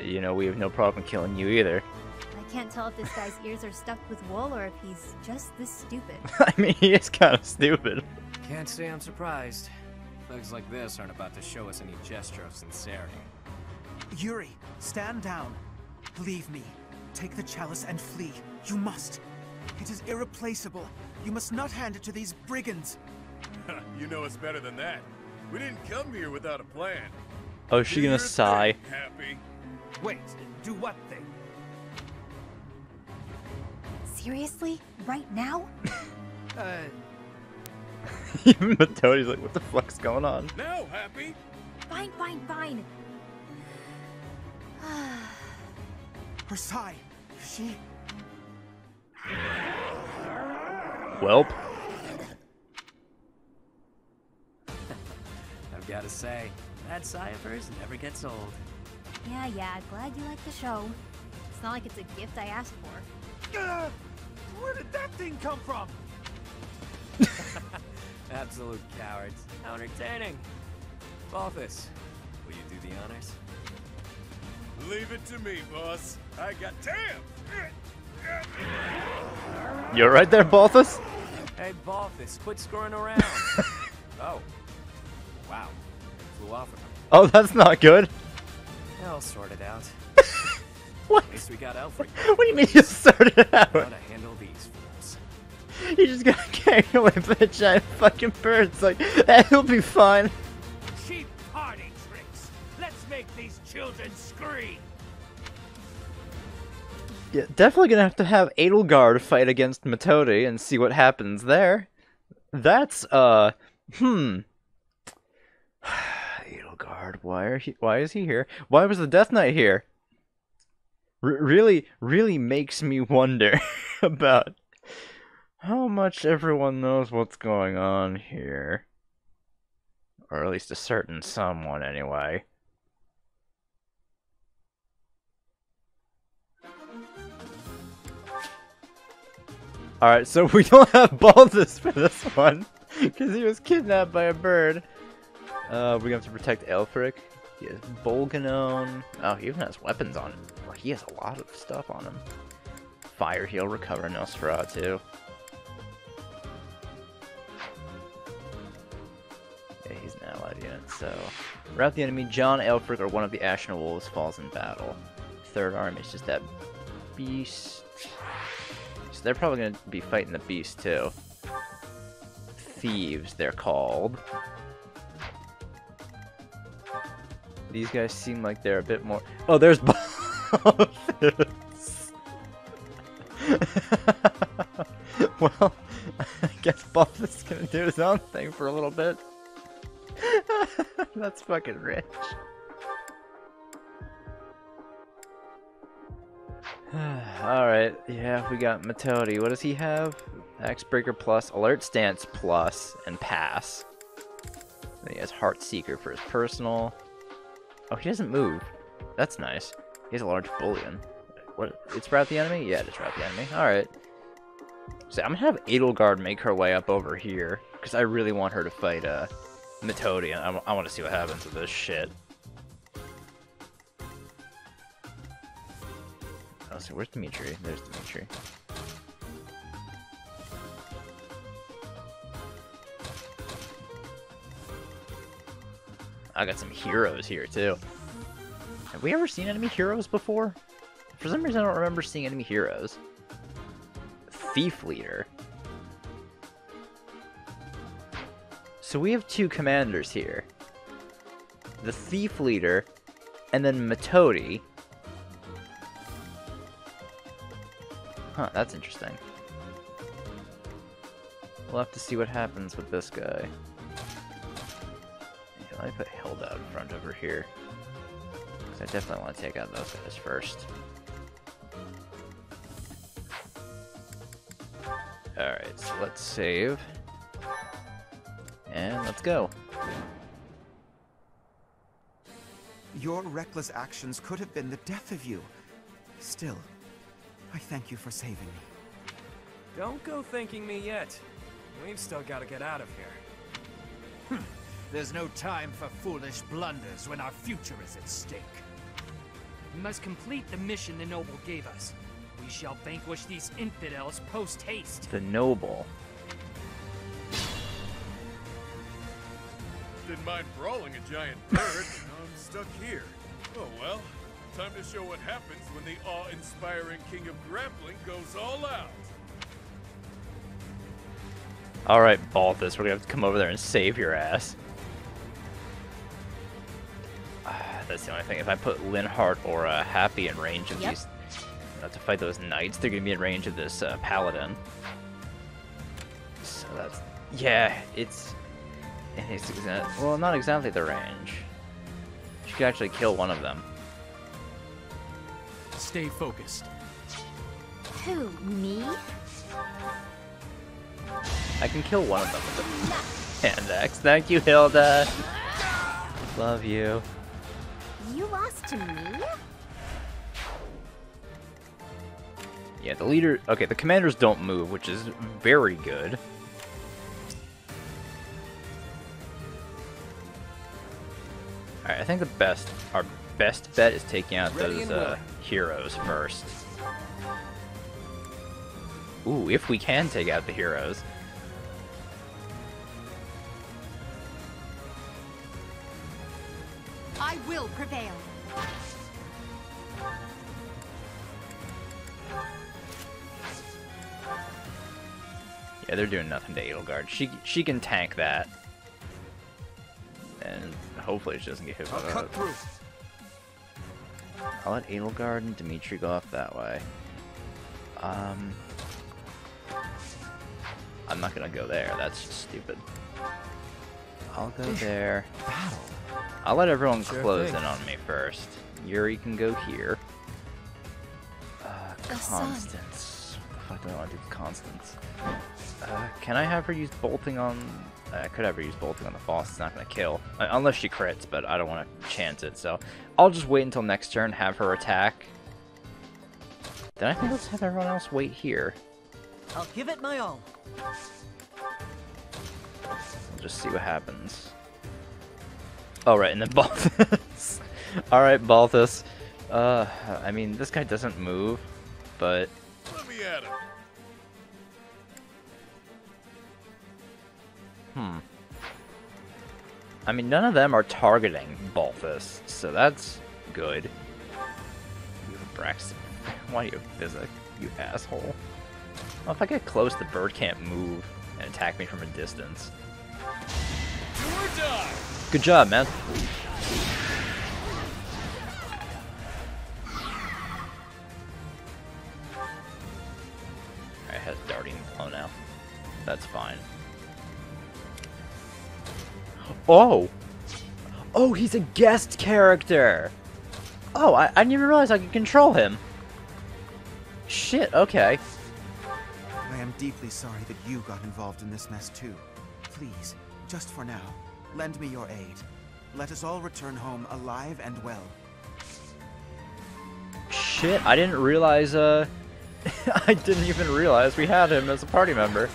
A: You know, we have no problem killing you either. (laughs)
M: I can't tell if this guy's ears are stuffed with wool or if he's just this stupid. (laughs)
A: I mean, he is kind of stupid.
P: Can't say I'm surprised. Thugs like this aren't about to show us any gesture of sincerity.
F: Yuri, stand down. Leave me. Take the chalice and flee. You must. It is irreplaceable. You must not hand it to these brigands. (laughs)
N: you know us better than that. We didn't come here without a plan.
A: Oh, is she gonna sigh?
N: Hapi.
L: Wait, do what thing?
V: Seriously? Right now? (laughs)
L: uh. (laughs)
A: Even Matoti's like, what the fuck's going on?
N: Now, Hapi.
V: Fine, fine, fine.
F: Her sigh. She.
A: Welp. (laughs)
P: I've got to say, that sigh of hers never gets old.
M: Yeah, yeah, glad you like the show. It's not like it's a gift I asked for.
L: Uh, where did that thing come from? (laughs)
P: Absolute cowards. How entertaining. Balthus, will you do the honors?
N: Leave it to me, boss. I got damn.
A: You're right there, Balthus?
P: Hey, Balthus, quit screwing around. (laughs) oh. Wow. Flew off of him.
A: Oh, that's not good.
P: I'll sort it out. (laughs)
A: what?
P: At least we got Aelfric. (laughs)
A: What do you mean you sorted it out?
P: How to handle these fools.
A: You just got (laughs) carried away by a giant fucking bird. It's like, he'll be fine.
L: Cheap party tricks. Let's make these children scream.
A: Yeah, definitely gonna have to have Edelgard fight against Matodi and see what happens there. That's, uh, hmm. (sighs) (sighs) Edelgard, why are he? Why is he here? Why was the Death Knight here? R really, really makes me wonder (laughs) about how much everyone knows what's going on here, or at least a certain someone, anyway. Alright, so (laughs) we don't have Balthus for this one, because he was kidnapped by a bird. Uh, we're going to have to protect Aelfric. He has Bolganone. Oh, he even has weapons on him. Well, he has a lot of stuff on him. Fire Heal, Recover Nosferatu. Yeah, he's an allied unit, so... Rout the enemy, John, Aelfric, or one of the Ashen Wolves falls in battle. Third army is just that beast. So they're probably going to be fighting the beast, too. Thieves, they're called. These guys seem like they're a bit more... Oh, there's Balthus! (laughs) well, I guess is gonna do his own thing for a little bit. (laughs) That's fucking rich. (sighs) Alright, yeah, we got Matodi. What does he have? Axebreaker plus, Alert Stance plus, and Pass. Then he has Heart Seeker for his personal. Oh, he doesn't move. That's nice. He has a large bullion. What? It's Rout the enemy? Yeah, it's Rout the enemy. Alright. So I'm gonna have Edelgard make her way up over here, because I really want her to fight uh, Matodi, and I, I want to see what happens with this shit. Oh, so where's Dimitri? There's Dimitri. I got some heroes here, too. Have we ever seen enemy heroes before? For some reason, I don't remember seeing enemy heroes. Thief Leader. So we have two commanders here. The Thief Leader, and then Matodi. Huh, that's interesting. We'll have to see what happens with this guy. Yeah, let me put Hilda out in front over here. Because I definitely want to take out those guys first. Alright, so let's save. And let's go.
F: Your reckless actions could have been the death of you. Still, I thank you for saving me.
P: Don't go thanking me yet. We've still got to get out of here. Hmm.
L: There's no time for foolish blunders when our future is at stake.
H: We must complete the mission the Noble gave us. We shall vanquish these infidels post-haste.
A: The Noble.
N: didn't mind brawling a giant bird, but now I'm stuck here. Oh well, time to show what happens when the awe-inspiring king of grappling goes all out.
A: Alright, Balthus, we're gonna have to come over there and save your ass. (sighs) That's the only thing. If I put Linhardt or uh, Hapi in range of
C: Yep.
A: these uh, to fight those knights, they're gonna be in range of this uh, paladin. So that's yeah, it's it's exa- well, not exactly the range. She could actually kill one of them.
D: Stay focused.
C: Who, me?
A: I can kill one of them with a (laughs) hand axe. Thank you, Hilda. Love you.
C: You lost to me?
A: Yeah, the leader. Okay, the commanders don't move, which is very good. Alright, I think the best, our best bet is taking out those uh, heroes first. Ooh, if we can take out the heroes.
B: Prevail.
A: Yeah, they're doing nothing to Edelgard. She she can tank that. And hopefully she doesn't get hit by
D: I'll
A: that.
D: cut through.
A: I'll let Edelgard and Dimitri go off that way. Um, I'm not gonna go there. That's stupid. I'll go there. I'll let everyone
D: Sure
A: close
D: thing.
A: in on me first. Yuri can go here. Uh, Constance. What the fuck do I want to do with Constance? Uh, can I have her use bolting on... I could have her use bolting on the boss. It's not going to kill. Uh, unless she crits, but I don't want to chance it. So I'll just wait until next turn, have her attack. Then I think let's have everyone else wait here.
O: I'll give it my all.
A: We'll just see what happens. Oh, right, and then Balthus. (laughs) Alright, Balthus. Uh, I mean, this guy doesn't move, but...
N: Let me at him.
A: Hmm. I mean, none of them are targeting Balthus, so that's good. You have Braxton. (laughs) Why do you Physic, you asshole? Well, if I get close, the bird can't move and attack me from a distance.
N: Do or die.
A: Good job, man. I has darting blow now. That's fine. Oh! Oh, he's a guest character! Oh, I, I didn't even realize I could control him. Shit, okay.
F: I am deeply sorry that you got involved in this mess too. Please, just for now, lend me your aid. Let us all return home alive and well.
A: Shit, I didn't realize, uh... (laughs) I didn't even realize we had him as a party member.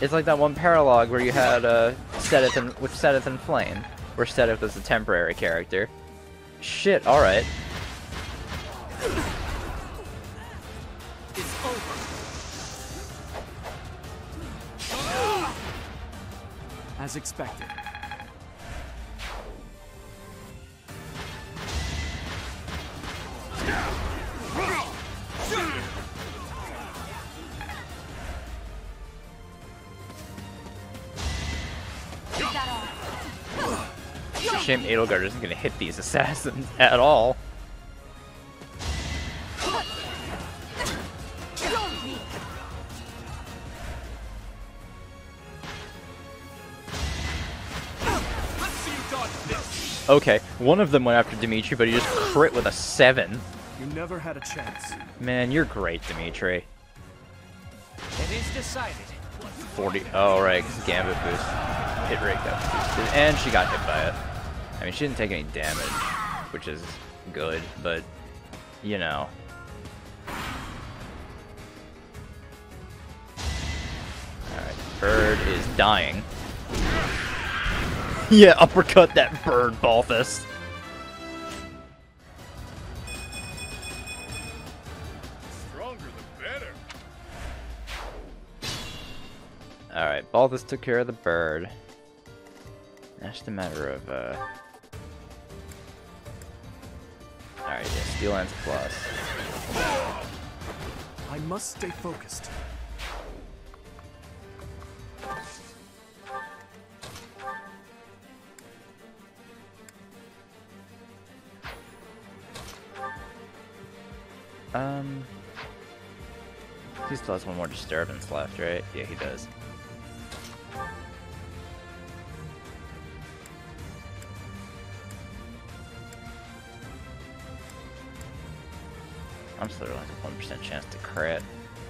A: It's like that one paralogue where you had, uh, Seteth and, with Seteth and Flayn, where Seteth was a temporary character. Shit, alright.
D: As expected.
A: Shame Edelgard isn't gonna hit these assassins at all. Okay, one of them went after Dimitri, but he just crit with a 7.
E: You never had a chance.
A: Man, you're great, Dimitri.
D: It is decided.
A: 40. Oh, right, 'cause Gambit boost. Hit rate got boosted. And she got hit by it. I mean, she didn't take any damage, which is good, but, you know. Alright, bird is dying. (laughs) yeah, uppercut that bird, Balthus.
N: Stronger the better.
A: Alright, Balthus took care of the bird. That's just a matter of, uh... Alright, yeah, Steel Lance Plus.
E: I must stay focused.
A: Um... He still has one more disturbance left, right? Yeah, he does. I'm still like a one percent chance to crit,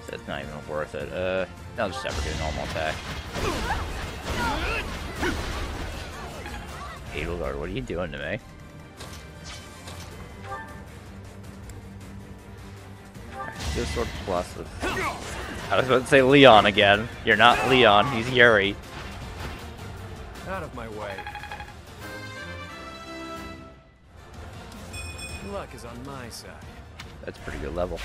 A: so it's not even worth it. Uh, I'll just ever do a normal attack. Edelgard, what are you doing to me? Steel Sword Plus with... I was about to say Leon again. You're not Leon, he's Yuri.
E: Out of my way. Luck is on my side.
A: That's a pretty good level.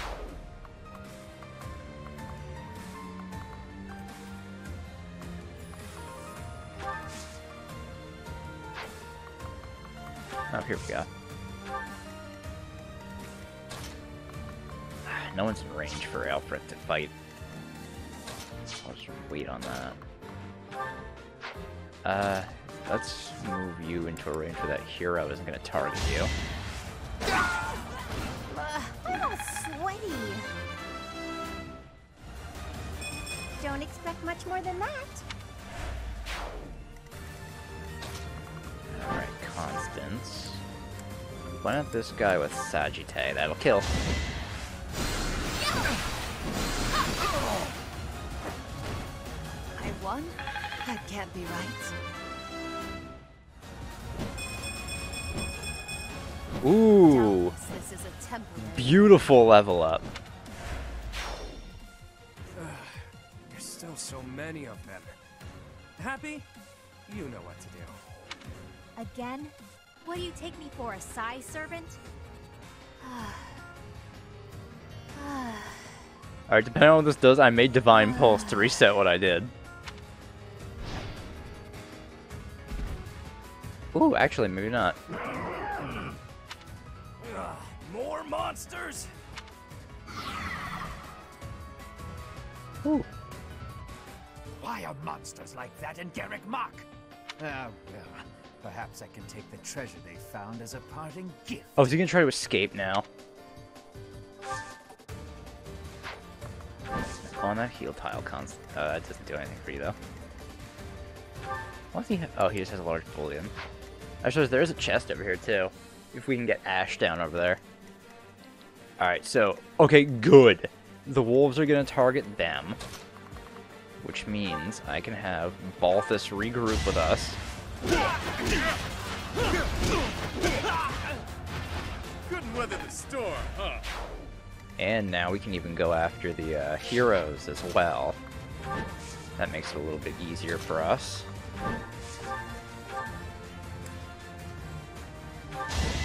A: Oh, here we go. No one's in range for Aelfric to fight. I'll just wait on that. Uh, let's move you into a range where that hero isn't going to target you.
C: Uh, all sweaty. Don't expect much more than that.
A: Alright, Constance. Why not this guy with Sagittae? That'll kill.
S: I won? That can't be right.
A: Ooh!
S: This is a.
A: Beautiful level up. (sighs)
E: There's still so many of them. Hapi? You know what to do.
M: Again? What do you take me for, a Psy servant? (sighs) (sighs)
A: Alright, depending on what this does, I made Divine Pulse to reset what I did. Ooh, actually, maybe not.
D: More monsters?
A: Ooh.
L: Why are monsters like that in Garreg Mach? Ah, well, perhaps I can take the treasure they found as a parting gift.
A: Oh, is he gonna try to escape now? On that heal tile, const uh, that doesn't do anything for you though. What does he have? Oh, he just has a large bullion. Actually, there's a chest over here too. If we can get Ash down over there. Alright, so, okay, good. The wolves are gonna target them. Which means I can have Balthus regroup with us.
N: Couldn't weather the storm, huh?
A: And now we can even go after the uh, heroes as well. That makes it a little bit easier for us.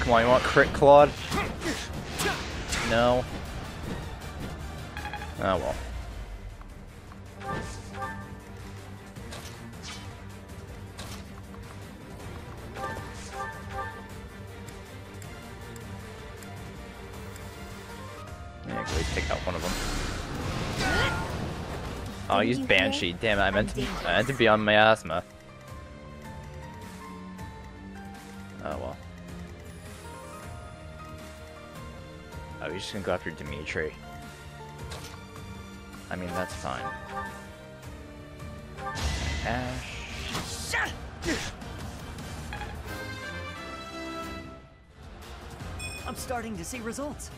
A: Come on, you want crit Claude? No. Oh well. Yeah, go take out one of them. Oh, use Banshee. Damn it, I meant to, I meant to be on Miasma. Oh ah, well. Oh, he's just gonna go after Dimitri. I mean, that's fine. Ash.
O: I'm starting to see results.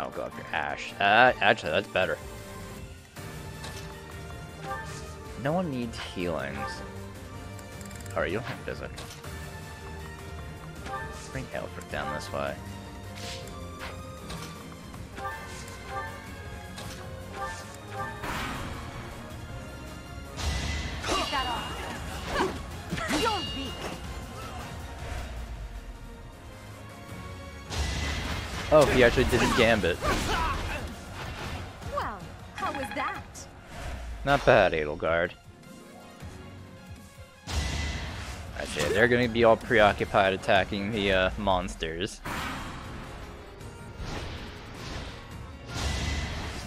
A: I'll go after Ash. Uh, actually, that's better. No one needs healings. Alright, you don't have Bring Aelfric down this way.
C: Get that off. (laughs) You're weak.
A: Oh, he actually did his gambit.
B: Well, how was that?
A: Not bad, Edelgard. They're gonna be all preoccupied attacking the uh, monsters.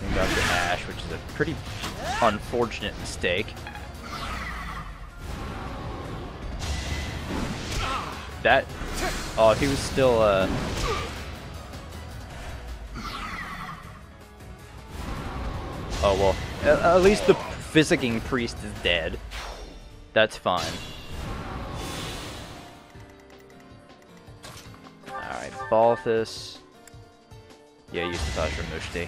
A: After Ash, which is a pretty unfortunate mistake. That, oh, he was still, uh, Oh well, at, at least the physicking priest is dead. That's fine. Balthus. Yeah, use the Vajra Mushti.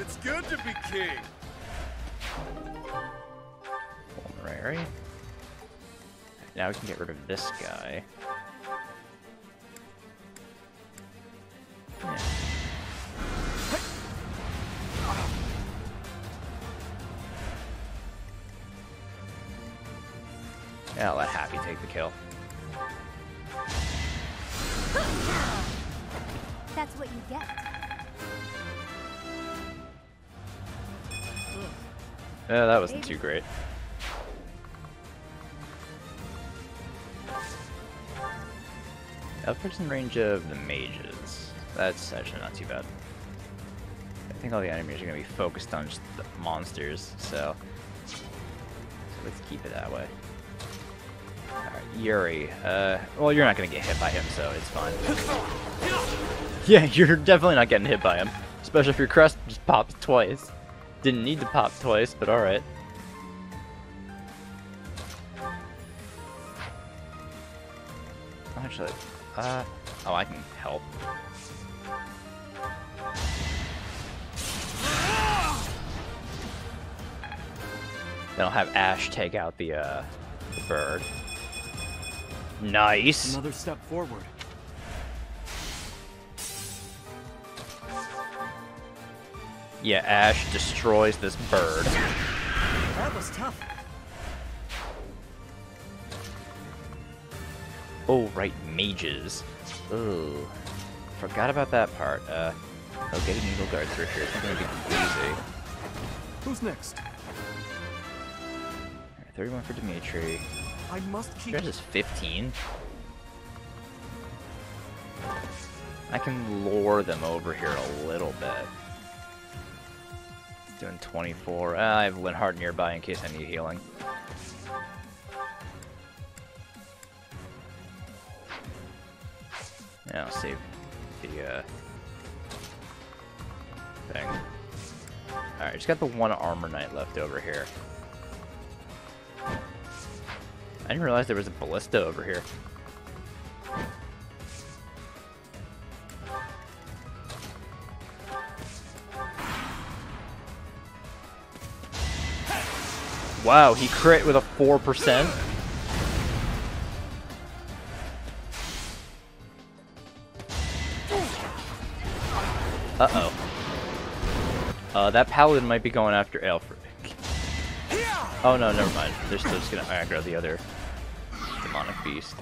N: It's good to be king.
A: Fulmerary. Now we can get rid of this guy. The kill.
V: That's what you get.
A: Yeah, that wasn't too great. Aelfric's in range of the mages. That's actually not too bad. I think all the enemies are going to be focused on just the monsters, so, so let's keep it that way. Yuri. Uh, well, you're not going to get hit by him, so it's fine. (laughs) yeah, you're definitely not getting hit by him. Especially if your crest just pops twice. Didn't need to pop twice, but alright. Actually, uh, oh, I can help. Then I'll have Ash take out the, uh, the bird. Nice.
E: Another step forward.
A: Yeah, Ash destroys this bird.
O: That was tough.
A: Oh, right, mages. Oh, forgot about that part. Uh, oh, getting Eagle Guard through here not going to be easy.
E: Who's next?
A: 31 for Dimitri.
E: I must keep.
A: Yours is 15. I can lure them over here a little bit. Doing 24. Uh, I have Linhardt nearby in case I need healing. Yeah, I'll save the uh, thing. Alright, just got the one armor knight left over here. I didn't realize there was a ballista over here. Wow, he crit with a 4%. Uh-oh. Uh, that paladin might be going after Aelfric. Oh no, never mind. They're still just gonna aggro the other beast.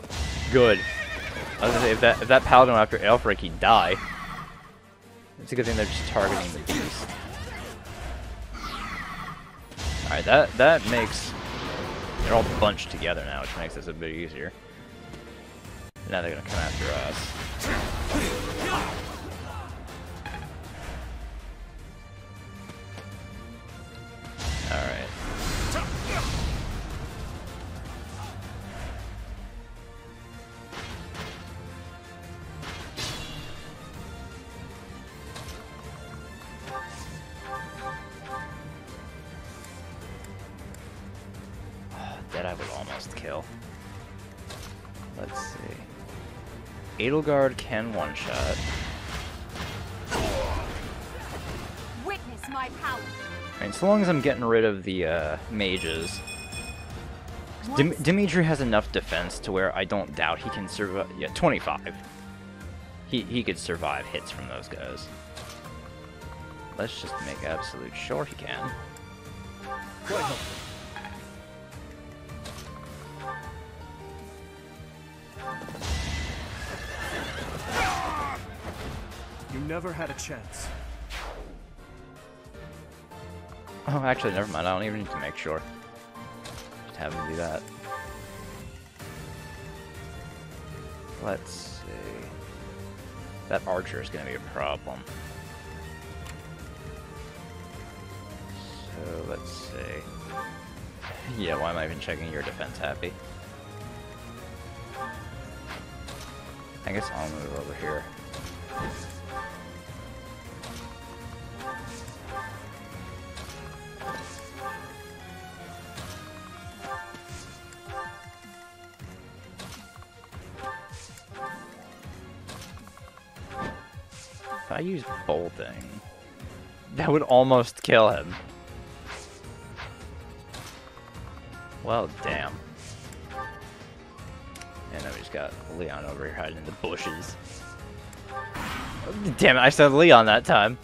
A: Good. I was gonna say, if that, if that paladin went after Aelfric, he'd die. It's a good thing they're just targeting the beast. Alright, that, that makes... They're all bunched together now, which makes this a bit easier. Now they're gonna come after us. Edelgard can one-shot.
V: Witness my power.
A: And so long as I'm getting rid of the uh, mages. Dim Dimitri has enough defense to where I don't doubt he can survive. Yeah, 25. He, he could survive hits from those guys. Let's just make absolute sure he can.
E: Never had a chance.
A: Oh, actually, never mind. I don't even need to make sure. Just have him do that. Let's see. That archer is going to be a problem. So, let's see. (laughs) Yeah, why am I even checking your defense Hapi? I guess I'll move over here. I use bolting, that would almost kill him. Well, damn. And then we just got Leon over here hiding in the bushes. Damn it, I said Leon that time.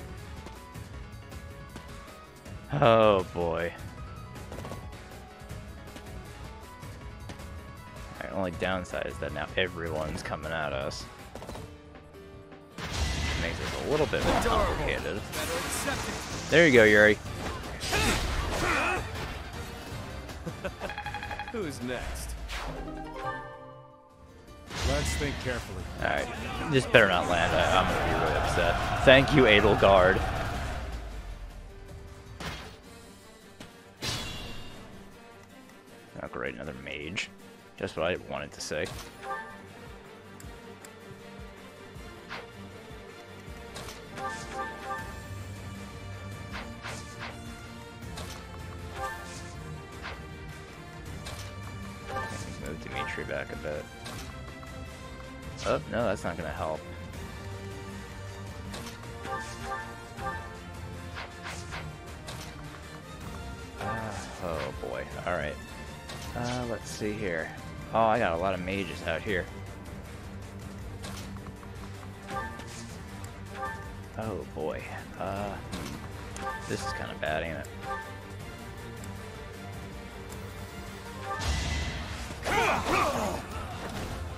A: Oh boy. Alright, only downside is that now everyone's coming at us. A little bit complicated. There you go, Yuri. (laughs)
E: Who's next?
N: Let's think carefully.
A: Alright, this better not land. I, am gonna be really upset. Thank you, Edelgard. Oh great, another mage. Just what I wanted to say. That's not gonna help. Uh, oh boy, alright. Uh, let's see here. Oh, I got a lot of mages out here. Oh boy. Uh, hmm. This is kind of bad, ain't it?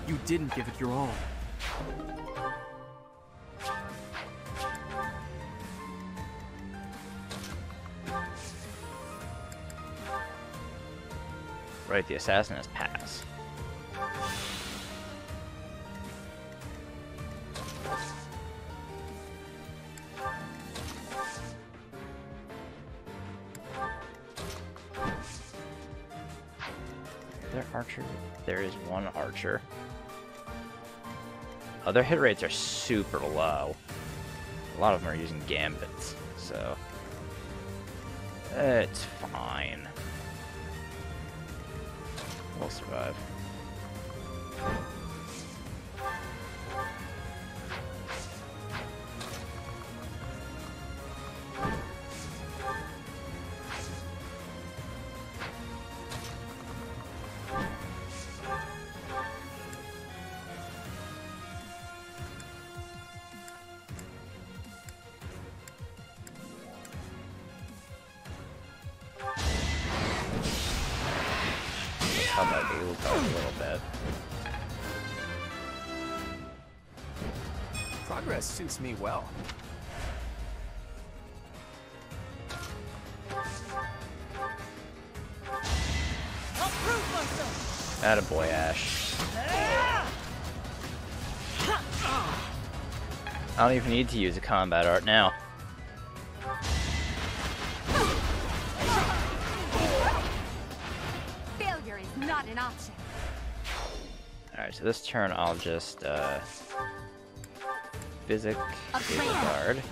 E: You didn't give it your all.
A: Right, the assassin has pass. Oh, their hit rates are super low. A lot of them are using gambits, so it's fine. We'll survive. A little bit?
P: Progress suits me well.
A: Attaboy, Ashe. I don't even need to use a combat art now. This turn I'll just, uh... Physic, Edelgard.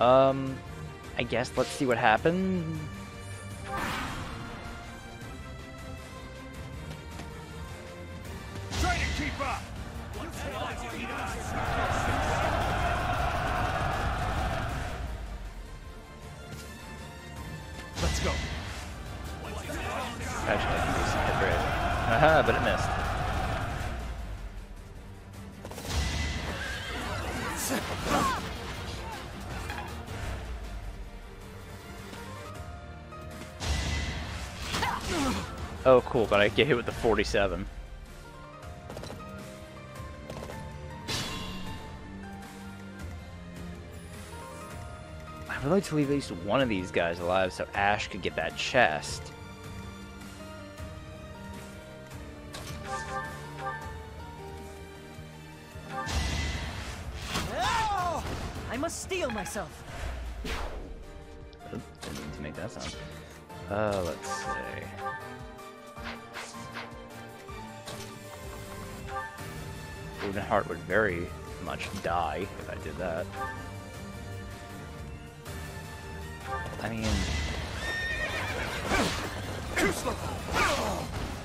A: Um, I guess let's see what happens. Cool, but I get hit with the 47. I would like to leave at least one of these guys alive so Ashe could get that chest.
O: I
A: mean...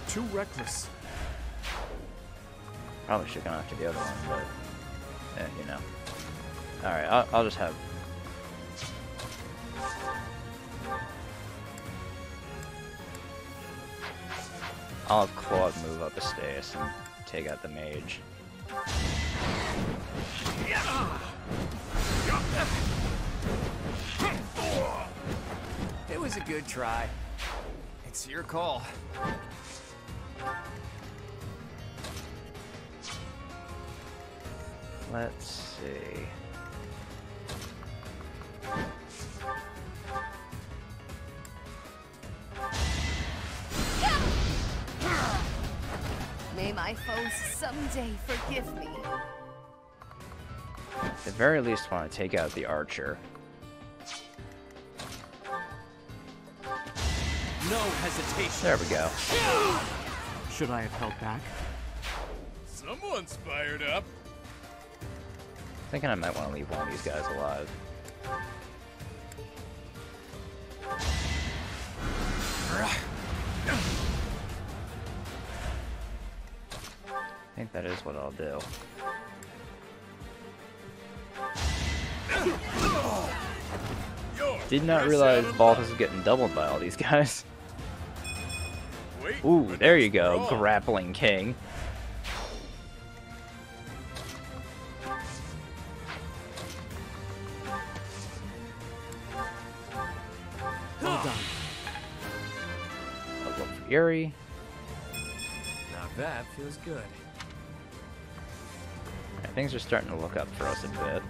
E: Too reckless.
A: Probably should have gone after the other one, but... Eh, you know. Alright, I'll, I'll just have... I'll have Claude move up a status and take out the mage.
P: It was a good try. It's your call.
A: Let's see.
S: May my foes someday forgive me.
A: At the very least, want to take out the archer.
E: No hesitation.
A: There we go.
E: Should I have held back?
N: Someone's fired up.
A: Thinking I might want to leave one of these guys alive. I think that is what I'll do. Did not realize Balthus was getting doubled by all these guys. (laughs) Ooh, there you go, Grappling King.
E: Well done.
A: I'll look for Yuri.
P: Now that feels good.
A: Yeah, things are starting to look up for us a bit.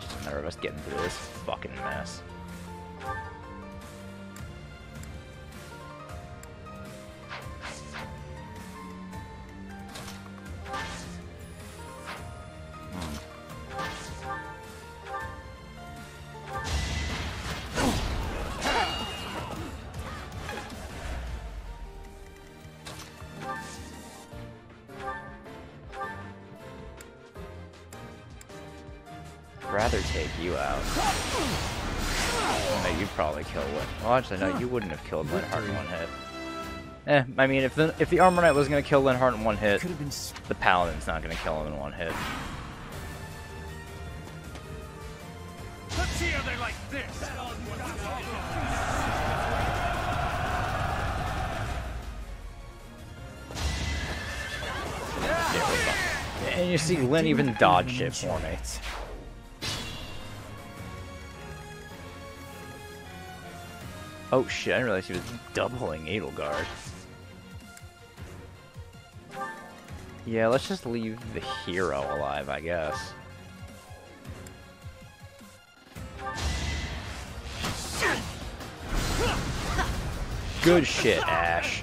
A: Just a of us getting through this fucking mess. Kill Lin. Well, actually, no, you wouldn't have killed Linhardt in one hit. Eh, I mean, if the if the Armor Knight was gonna kill Linhardt in one hit, the Paladin's not gonna kill him in one hit.
W: Let's see how they like this.
A: And you see Lin even dodged it for me. Oh shit, I didn't realize he was doubling Edelgard. Yeah, let's just leave the hero alive, I guess. Good shit, Ashe.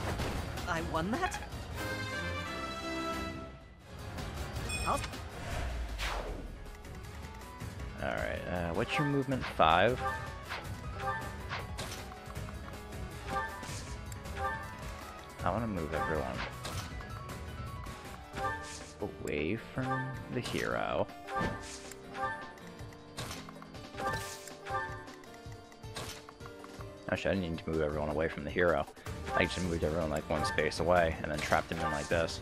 O: I won that?
A: Alright, uh, what's your movement? Five? I want to move everyone away from the hero. Actually, I didn't need to move everyone away from the hero. I just moved everyone like one space away and then trapped them in like this.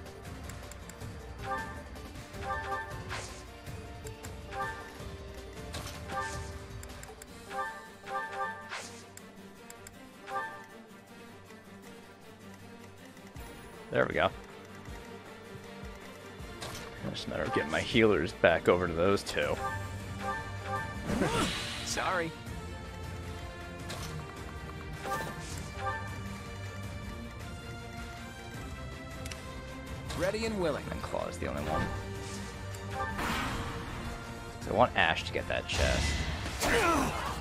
A: Healers back over to those two. (laughs)
D: Sorry. Ready and willing.
A: And is the only one. So I want Ashe to get that chest.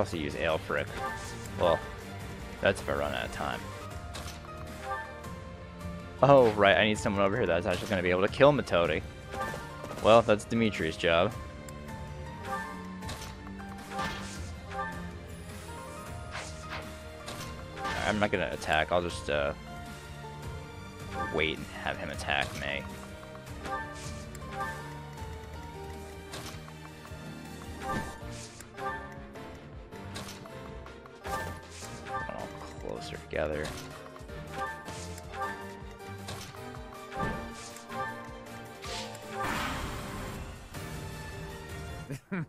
A: Also use Aelfric. Well, that's if I run out of time. Oh, right, I need someone over here that's actually going to be able to kill Matodi. Well, that's Dimitri's job. I'm not going to attack, I'll just uh, wait and have him attack me. Together. (laughs)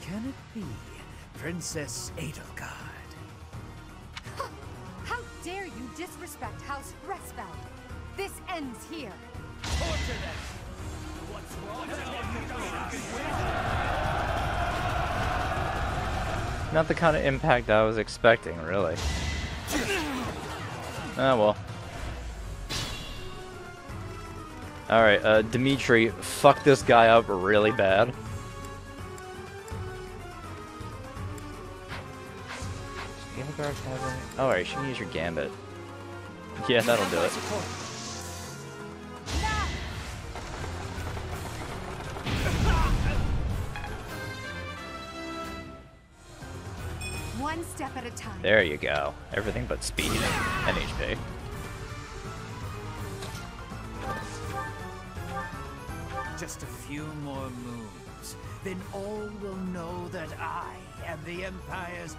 F: Can it be Princess Edelgard?
B: How dare you disrespect House Restfeld? This ends here.
A: Not the kind of impact I was expecting, really. Ah, well. Alright, uh, Dimitri, fuck this guy up really bad. Oh, alright, you can use your Gambit. (laughs) Yeah, that'll do it.
B: Step at a time.
A: There you go. Everything but speed and HP.
F: Just a few more moves, then all will know that I am the Empire's.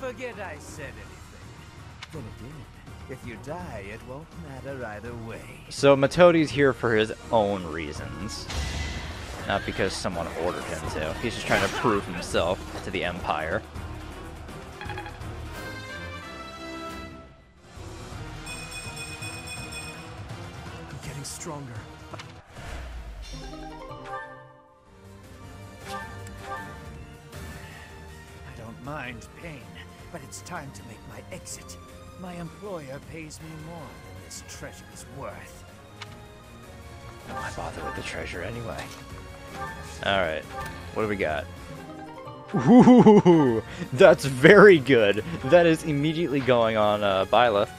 F: Forget I said anything. Then again, if you die, it won't matter either way.
A: So Matodi's here for his own reasons. Not because someone ordered him to. He's just trying to prove himself to the Empire.
E: I'm getting stronger.
F: I don't mind pain, but it's time to make my exit. My employer pays me more than this treasure is worth.
A: Why bother with the treasure anyway? Alright. What do we got? Ooh, (laughs) that's very good. That is immediately going on uh, Byleth.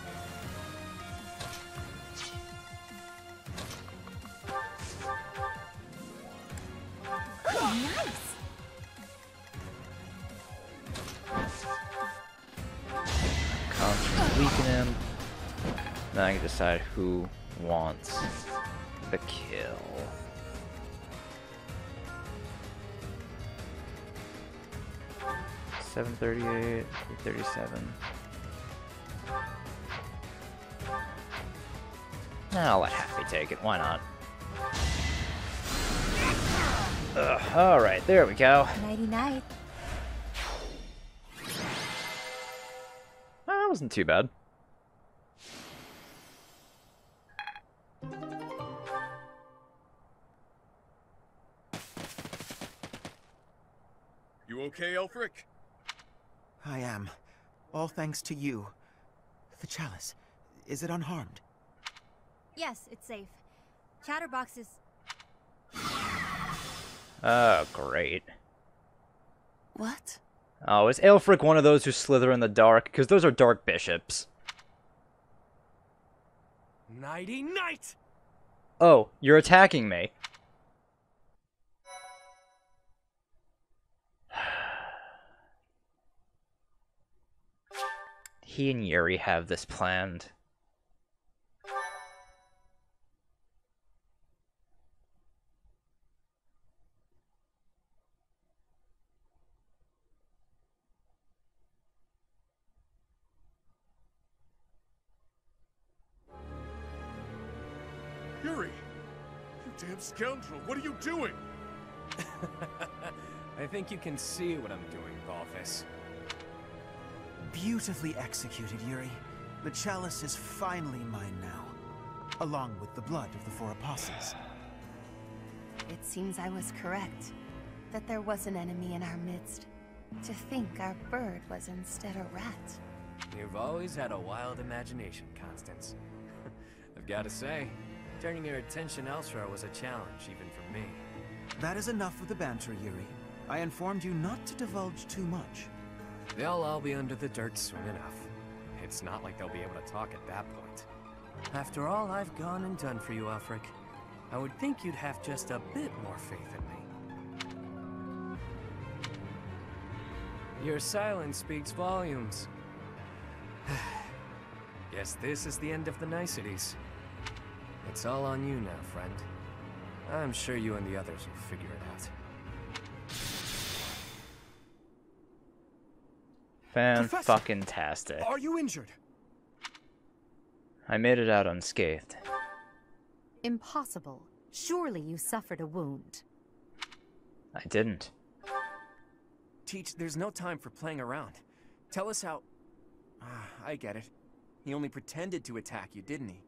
A: Weaken him. Now I can decide who wants the key. 738, 337. I'll let Hapi take it, why not? Ugh, all right, there we go.
C: Nighty night.
A: Well, that wasn't too bad.
N: You okay, Aelfric?
X: I am. All thanks to you. The chalice. Is it unharmed?
M: Yes, it's safe. Chatterbox is.
A: Oh, great.
C: What?
A: Oh, is Aelfric one of those who slither in the dark? Because those are dark bishops.
E: Nighty night!
A: Oh, you're attacking me. he and Yuri have this planned. Yuri!
N: You damn scoundrel, what are you doing? (laughs)
P: I think you can see what I'm doing, Balthus.
F: Beautifully executed, Yuri. The chalice is finally mine now, along with the blood of the four apostles.
C: It seems I was correct. That there was an enemy in our midst. To think our bird was instead a rat.
P: You've always had a wild imagination, Constance. (laughs) I've got to say, turning your attention elsewhere was a challenge, even for me.
F: That is enough of the banter, Yuri. I informed you not to divulge too much.
P: They'll all be under the dirt soon enough. It's not like they'll be able to talk at that point. After all I've gone and done for you, Aelfric, I would think you'd have just a bit more faith in me. Your silence speaks volumes. (sighs) Guess this is the end of the niceties. It's all on you now, friend. I'm sure you and the others will figure it out.
A: Fan fucking tastic.
E: Are you injured?
A: I made it out unscathed.
B: Impossible. Surely you suffered a wound.
A: I didn't.
P: Teach, there's no time for playing around. Tell us how... Ah, I get it. He only pretended to attack you, didn't he?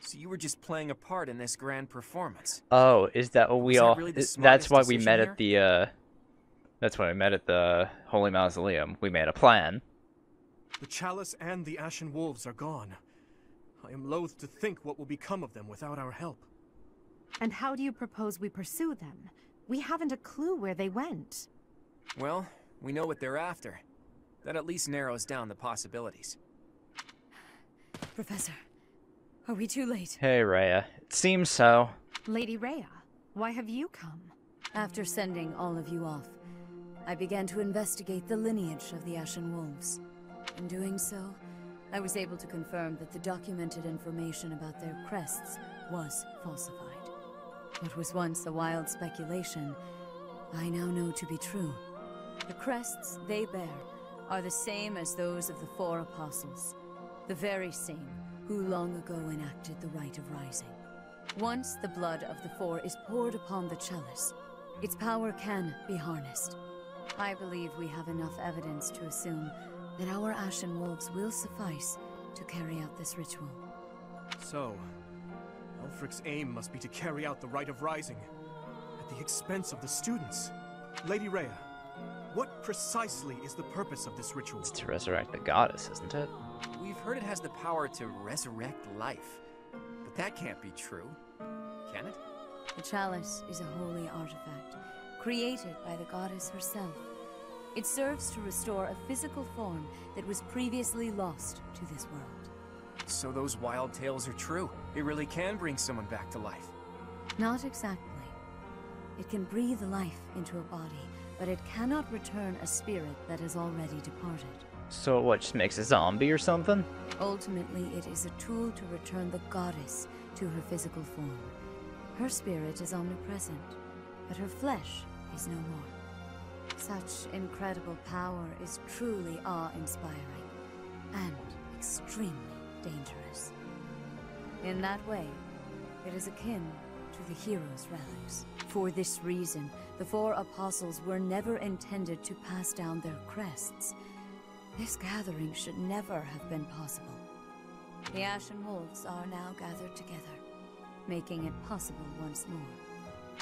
P: So you were just playing a part in this grand performance.
A: Oh, is that what we
P: Was that
A: all...
P: really
A: is- that's why we met
P: here?
A: at the, uh... That's why we met at the Holy Mausoleum. We made a plan.
E: The chalice and the Ashen Wolves are gone. I am loath to think what will become of them without our help.
B: And how do you propose we pursue them? We haven't a clue where they went.
P: Well, we know what they're after. That at least narrows down the possibilities.
Q: Professor, are we too late?
A: Hey, Rhea. It seems so.
B: Lady Rhea, why have you come?
S: After sending all of you off, I began to investigate the lineage of the Ashen Wolves. In doing so, I was able to confirm that the documented information about their crests was falsified. What was once a wild speculation, I now know to be true. The crests they bear are the same as those of the four apostles, the very same who long ago enacted the Rite of Rising. Once the blood of the four is poured upon the chalice, its power can be harnessed. I believe we have enough evidence to assume that our Ashen Wolves will suffice to carry out this ritual.
E: So, Aelfric's aim must be to carry out the Rite of Rising at the expense of the students. Lady Rhea, what precisely is the purpose of this ritual?
A: It's to resurrect the goddess, isn't it?
P: We've heard it has the power to resurrect life. But that can't be true. Can it?
S: The chalice is a holy artifact, created by the goddess herself. It serves to restore a physical form that was previously lost to this world.
P: So those wild tales are true. It really can bring someone back to life.
S: Not exactly. It can breathe life into a body, but it cannot return a spirit that has already departed.
A: So what, just makes a zombie or something?
S: Ultimately, it is a tool to return the goddess to her physical form. Her spirit is omnipresent, but her flesh is no more. Such incredible power is truly awe-inspiring and extremely dangerous. In that way, it is akin to the hero's relics. For this reason, the four apostles were never intended to pass down their crests. This gathering should never have been possible. The Ashen Wolves are now gathered together, making it possible once more.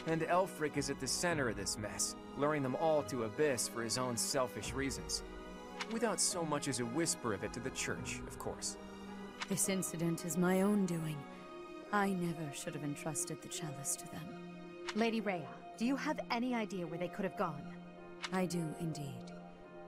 P: And Aelfric is at the center of this mess, luring them all to Abyss for his own selfish reasons. Without so much as a whisper of it to the Church, of course.
S: This incident is my own doing. I never should have entrusted the chalice to them.
B: Lady Rhea, do you have any idea where they could have gone?
S: I do indeed.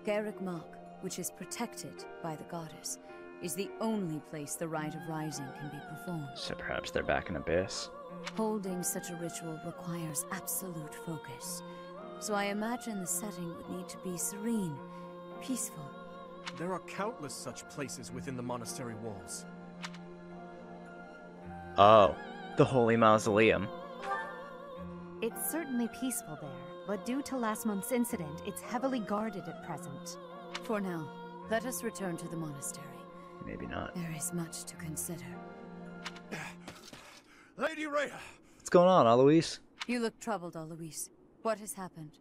S: Garreg Mach, which is protected by the goddess, is the only place the Rite of Rising can be performed.
A: So perhaps they're back in Abyss.
S: Holding such a ritual requires absolute focus. So I imagine the setting would need to be serene, peaceful.
E: There are countless such places within the monastery walls.
A: Oh, the Holy Mausoleum.
B: It's certainly peaceful there, but due to last month's incident, it's heavily guarded at present.
S: For now, let us return to the monastery.
A: Maybe not.
S: There is much to consider.
R: Lady Rhea,
A: What's going on, Alois?
S: You look troubled, Alois. What has happened?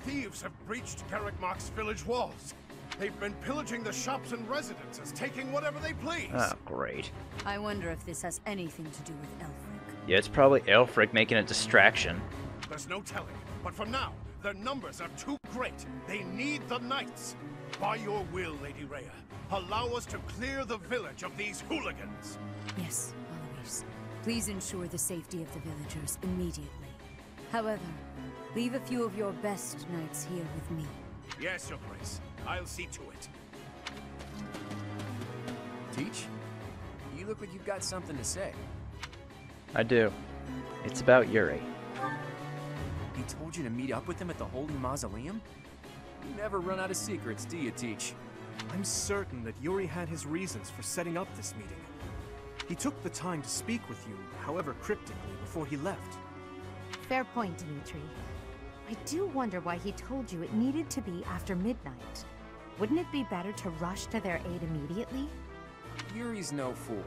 R: Thieves have breached Garreg village walls. They've been pillaging the shops and residences, taking whatever they please.
A: Oh, great.
S: I wonder if this has anything to do with Aelfric.
A: Yeah, it's probably Aelfric making a distraction.
R: There's no telling, but for now, their numbers are too great. They need the knights. By your will, Lady Rhea, allow us to clear the village of these hooligans.
S: Yes, Alois. Please ensure the safety of the villagers immediately. However, leave a few of your best knights here with me.
R: Yes, Your Grace. I'll see to it.
D: Teach? You look like you've got something to say.
A: I do. It's about Yuri.
D: He told you to meet up with him at the Holy Mausoleum? You never run out of secrets, do you, Teach?
E: I'm certain that Yuri had his reasons for setting up this meeting. He took the time to speak with you, however cryptically, before he left.
B: Fair point, Dimitri. I do wonder why he told you it needed to be after midnight. Wouldn't it be better to rush to their aid immediately?
D: Yuri's no fool.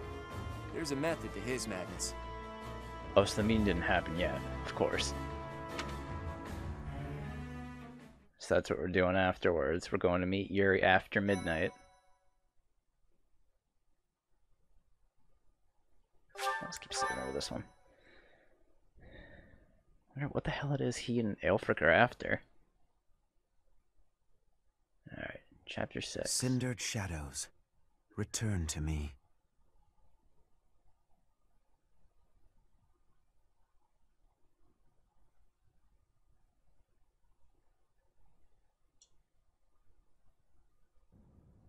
D: There's a method to his madness.
A: Oh, so the meeting didn't happen yet, of course. So that's what we're doing afterwards. We're going to meet Yuri after midnight. Let's keep sitting over this one. I wonder what the hell it is he and Aelfric are after. Alright, chapter 6.
F: Cindered shadows, return to me.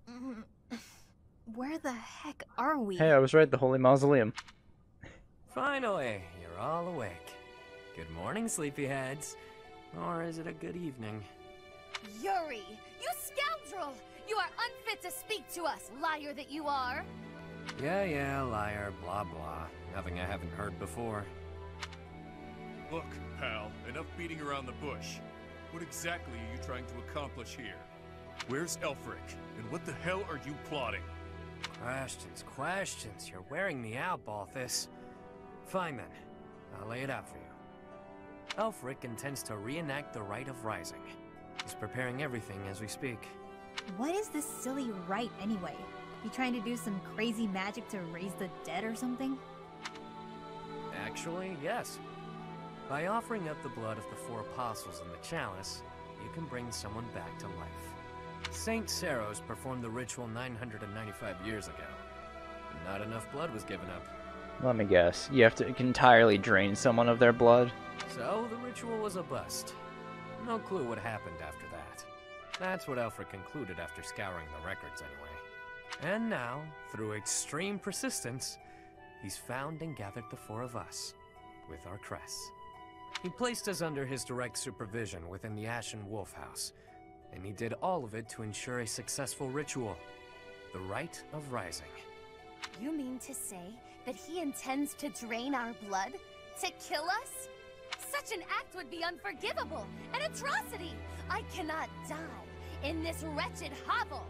C: Mm, (laughs) where the heck are we?
A: Hey, I was right, the Holy Mausoleum.
P: Finally, you're all awake. Good morning, sleepyheads. Or is it a good evening?
C: Yuri, you scoundrel! You are unfit to speak to us, liar that you are!
P: Yeah, yeah, liar, blah, blah. Nothing I haven't heard before.
N: Look, pal, enough beating around the bush. What exactly are you trying to accomplish here? Where's Aelfric? And what the hell are you plotting?
P: Questions, questions. You're wearing me out, Balthus. Fine then. I'll lay it out for you. Aelfric intends to reenact the Rite of Rising. He's preparing everything as we speak.
M: What is this silly rite anyway? You trying to do some crazy magic to raise the dead or something?
P: Actually, yes. By offering up the blood of the four apostles in the chalice, you can bring someone back to life. Saint Seiros performed the ritual 995 years ago. Not enough blood was given up.
A: Let me guess. You have to entirely drain someone of their blood?
P: So, the ritual was a bust. No clue what happened after that. That's what Aelfric concluded after scouring the records, anyway. And now, through extreme persistence, he's found and gathered the four of us, with our crests. He placed us under his direct supervision within the Ashen Wolf House, and he did all of it to ensure a successful ritual. The Rite of Rising.
C: You mean to say that he intends to drain our blood? To kill us? Such an act would be unforgivable, an atrocity! I cannot die in this wretched hovel!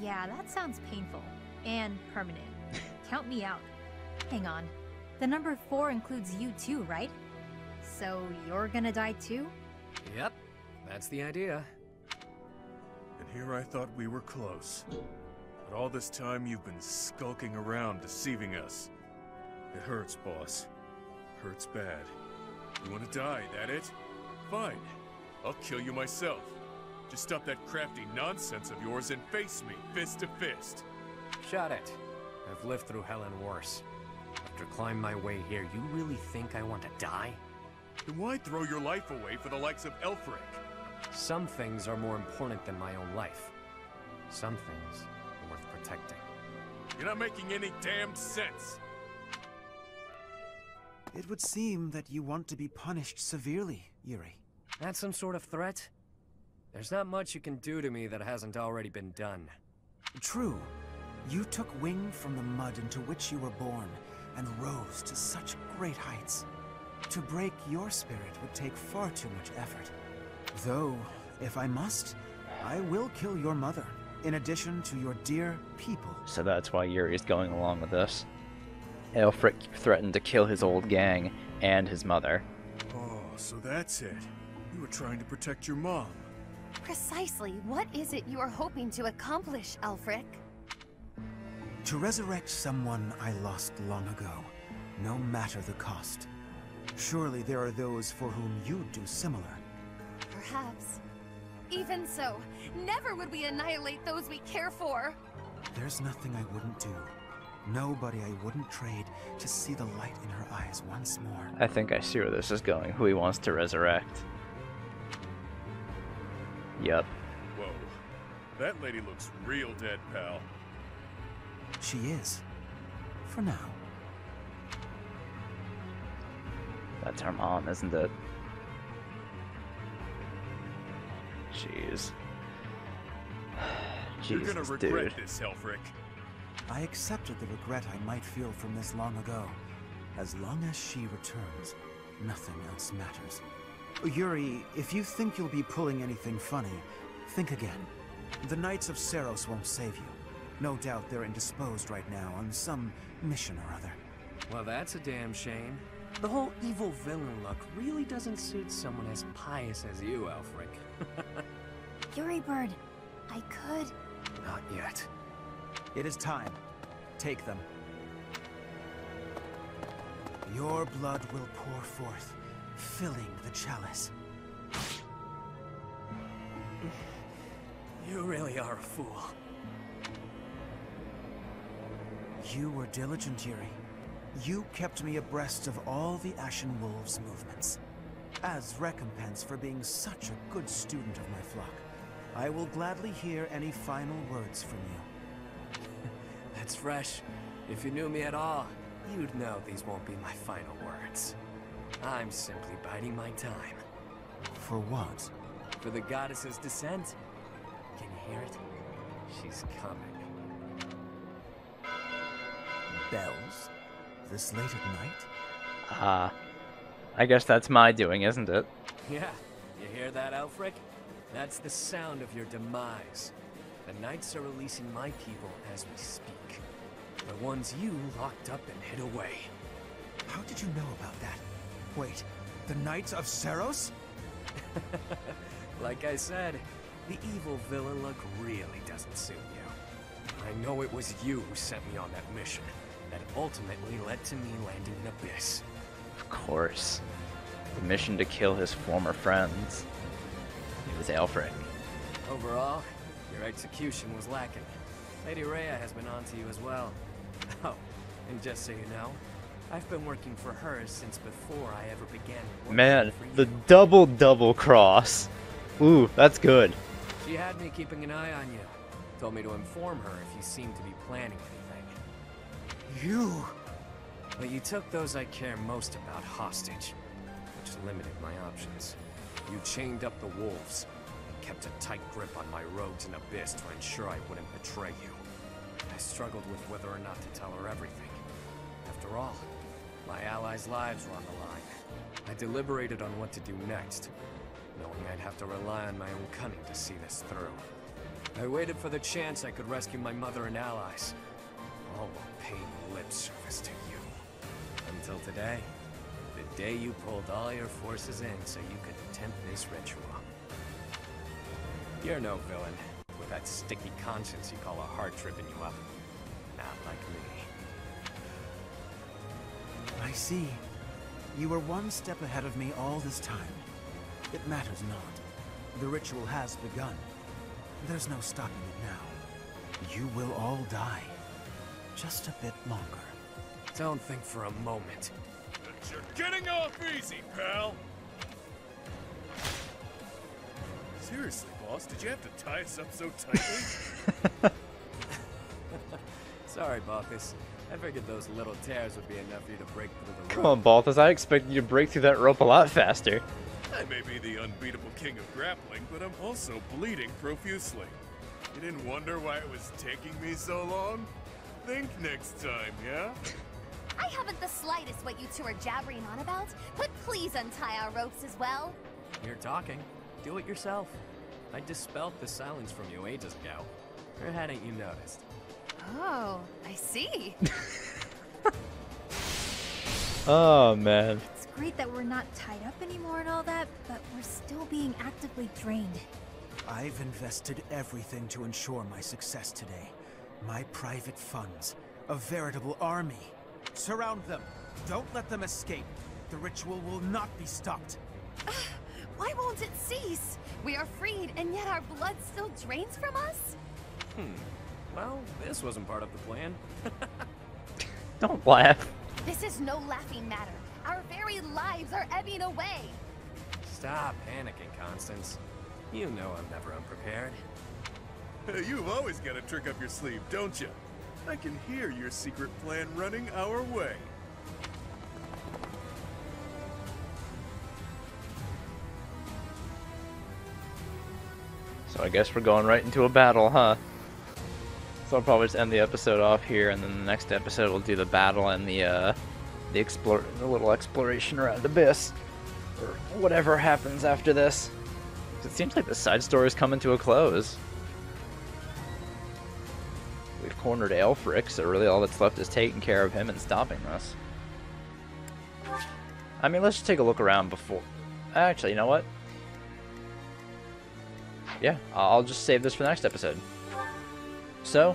M: Yeah, that sounds painful. And permanent. (laughs) Count me out. Hang on. The number four includes you too, right? So you're gonna die too?
P: Yep, that's the idea.
N: And here I thought we were close. But all this time you've been skulking around, deceiving us. It hurts, boss. Hurts bad. You want to die, that it? Fine. I'll kill you myself. Just stop that crafty nonsense of yours and face me, fist to fist.
P: Shut it. I've lived through hell and worse. After climbing my way here, you really think I want to die?
N: Then why throw your life away for the likes of Aelfric?
P: Some things are more important than my own life. Some things protecting.
N: You're not making any damn sense.
F: It would seem that you want to be punished severely, Yuri.
P: That's some sort of threat? There's not much you can do to me that hasn't already been done.
F: True. You took wing from the mud into which you were born, and rose to such great heights. To break your spirit would take far too much effort. Though, if I must, I will kill your mother, in addition to your dear people.
A: So that's why Yuri's going along with this. Aelfric threatened to kill his old gang and his mother.
N: Oh, so that's it. You were trying to protect your mom.
C: Precisely, what is it you are hoping to accomplish, Aelfric?
F: To resurrect someone I lost long ago, no matter the cost. Surely there are those for whom you'd do similar.
C: Perhaps. Even so, never would we annihilate those we care for.
F: There's nothing I wouldn't do. Nobody I wouldn't trade to see the light in her eyes once more.
A: I think I see where this is going. Who he wants to resurrect. Yup.
N: Whoa. That lady looks real dead, pal.
F: She is. For now.
A: That's her mom, isn't it? Jeez.
N: You're gonna regret
A: dude.
N: this, Aelfric.
F: I accepted the regret I might feel from this long ago. As long as she returns, nothing else matters. Yuri, if you think you'll be pulling anything funny, think again. The Knights of Seiros won't save you. No doubt they're indisposed right now on some mission or other.
P: Well, that's a damn shame. The whole evil villain look really doesn't suit someone as pious as you, Aelfric. (laughs)
M: Yuri Bird, I could.
P: Not yet.
F: It is time. Take them. Your blood will pour forth, filling the chalice.
P: You really are a fool.
F: You were diligent, Yuri. You kept me abreast of all the Ashen Wolves' movements. As recompense for being such a good student of my flock, I will gladly hear any final words from you. (laughs)
P: That's fresh. If you knew me at all, you'd know these won't be my final words. I'm simply biding my time.
F: For what?
P: For the goddess's descent. Can you hear it? She's coming.
F: Bells? This late at night?
A: Ah. I guess that's my doing, isn't it?
P: Yeah, you hear that, Aelfric? That's the sound of your demise. The Knights are releasing my people as we speak. The ones you locked up and hid away.
F: How did you know about that? Wait, the Knights of Seiros? (laughs)
P: like I said, the evil villain look really doesn't suit you. I know it was you who sent me on that mission that ultimately led to me landing in Abyss.
A: Of course. The mission to kill his former friends. Was Alfred.
P: Overall, your execution was lacking. Lady Rhea has been on to you as well. (laughs) Oh, and just so you know, I've been working for her since before I ever began working
A: Man,
P: for you.
A: the double double cross. Ooh, that's good.
P: She had me keeping an eye on you. Told me to inform her if you seemed to be planning anything.
F: You...
P: But you took those I care most about hostage, which limited my options. You chained up the wolves, and kept a tight grip on my rogues in Abyss to ensure I wouldn't betray you. I struggled with whether or not to tell her everything. After all, my allies' lives were on the line. I deliberated on what to do next, knowing I'd have to rely on my own cunning to see this through. I waited for the chance I could rescue my mother and allies, all while paying lip service to you. Until today, the day you pulled all your forces in so you could attempt this ritual. You're no villain, with that sticky conscience you call a heart tripping you up. Not like me.
F: I see. You were one step ahead of me all this time. It matters not. The ritual has begun. There's no stopping it now. You will all die. Just a bit longer.
P: Don't think for a moment.
N: But you're getting off easy, pal! Seriously, boss, did you have to tie us up so tightly? (laughs) (laughs)
P: Sorry, Balthus. I figured those little tears would be enough for you to break through the
A: Come on, Balthus. I expected you to break through that rope a lot faster.
N: I may be the unbeatable king of grappling, but I'm also bleeding profusely. You didn't wonder why it was taking me so long? Think next time, yeah? (laughs)
C: I haven't the slightest what you two are jabbering on about, but please untie our ropes as well.
P: You're talking. Do it yourself. I dispelled the silence from you ages ago. Or hadn't you noticed?
C: Oh, I see. (laughs)
A: Oh, man.
M: It's great that we're not tied up anymore and all that, but we're still being actively drained.
F: I've invested everything to ensure my success today. My private funds. A veritable army. Surround them. Don't let them escape. The ritual will not be stopped. (sighs)
Y: Why won't it cease? We are freed, and yet our blood still drains from us?
P: Hmm. Well, this wasn't part of the plan. (laughs)
A: Don't laugh.
C: This is no laughing matter. Our very lives are ebbing away.
P: Stop panicking, Constance. You know I'm never unprepared.
N: Hey, You've always got a trick up your sleeve, don't you? I can hear your secret plan running our way.
A: So I guess we're going right into a battle, huh? So I'll probably just end the episode off here, and then the next episode we'll do the battle and the uh, the explore, the little exploration around the Abyss, or whatever happens after this. It seems like the side story is coming to a close. We've cornered Aelfric, so really all that's left is taking care of him and stopping this. I mean, let's just take a look around before. Actually, you know what? Yeah, I'll just save this for the next episode. So,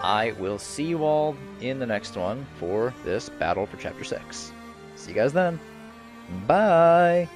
A: I will see you all in the next one for this battle for Chapter 6. See you guys then. Bye!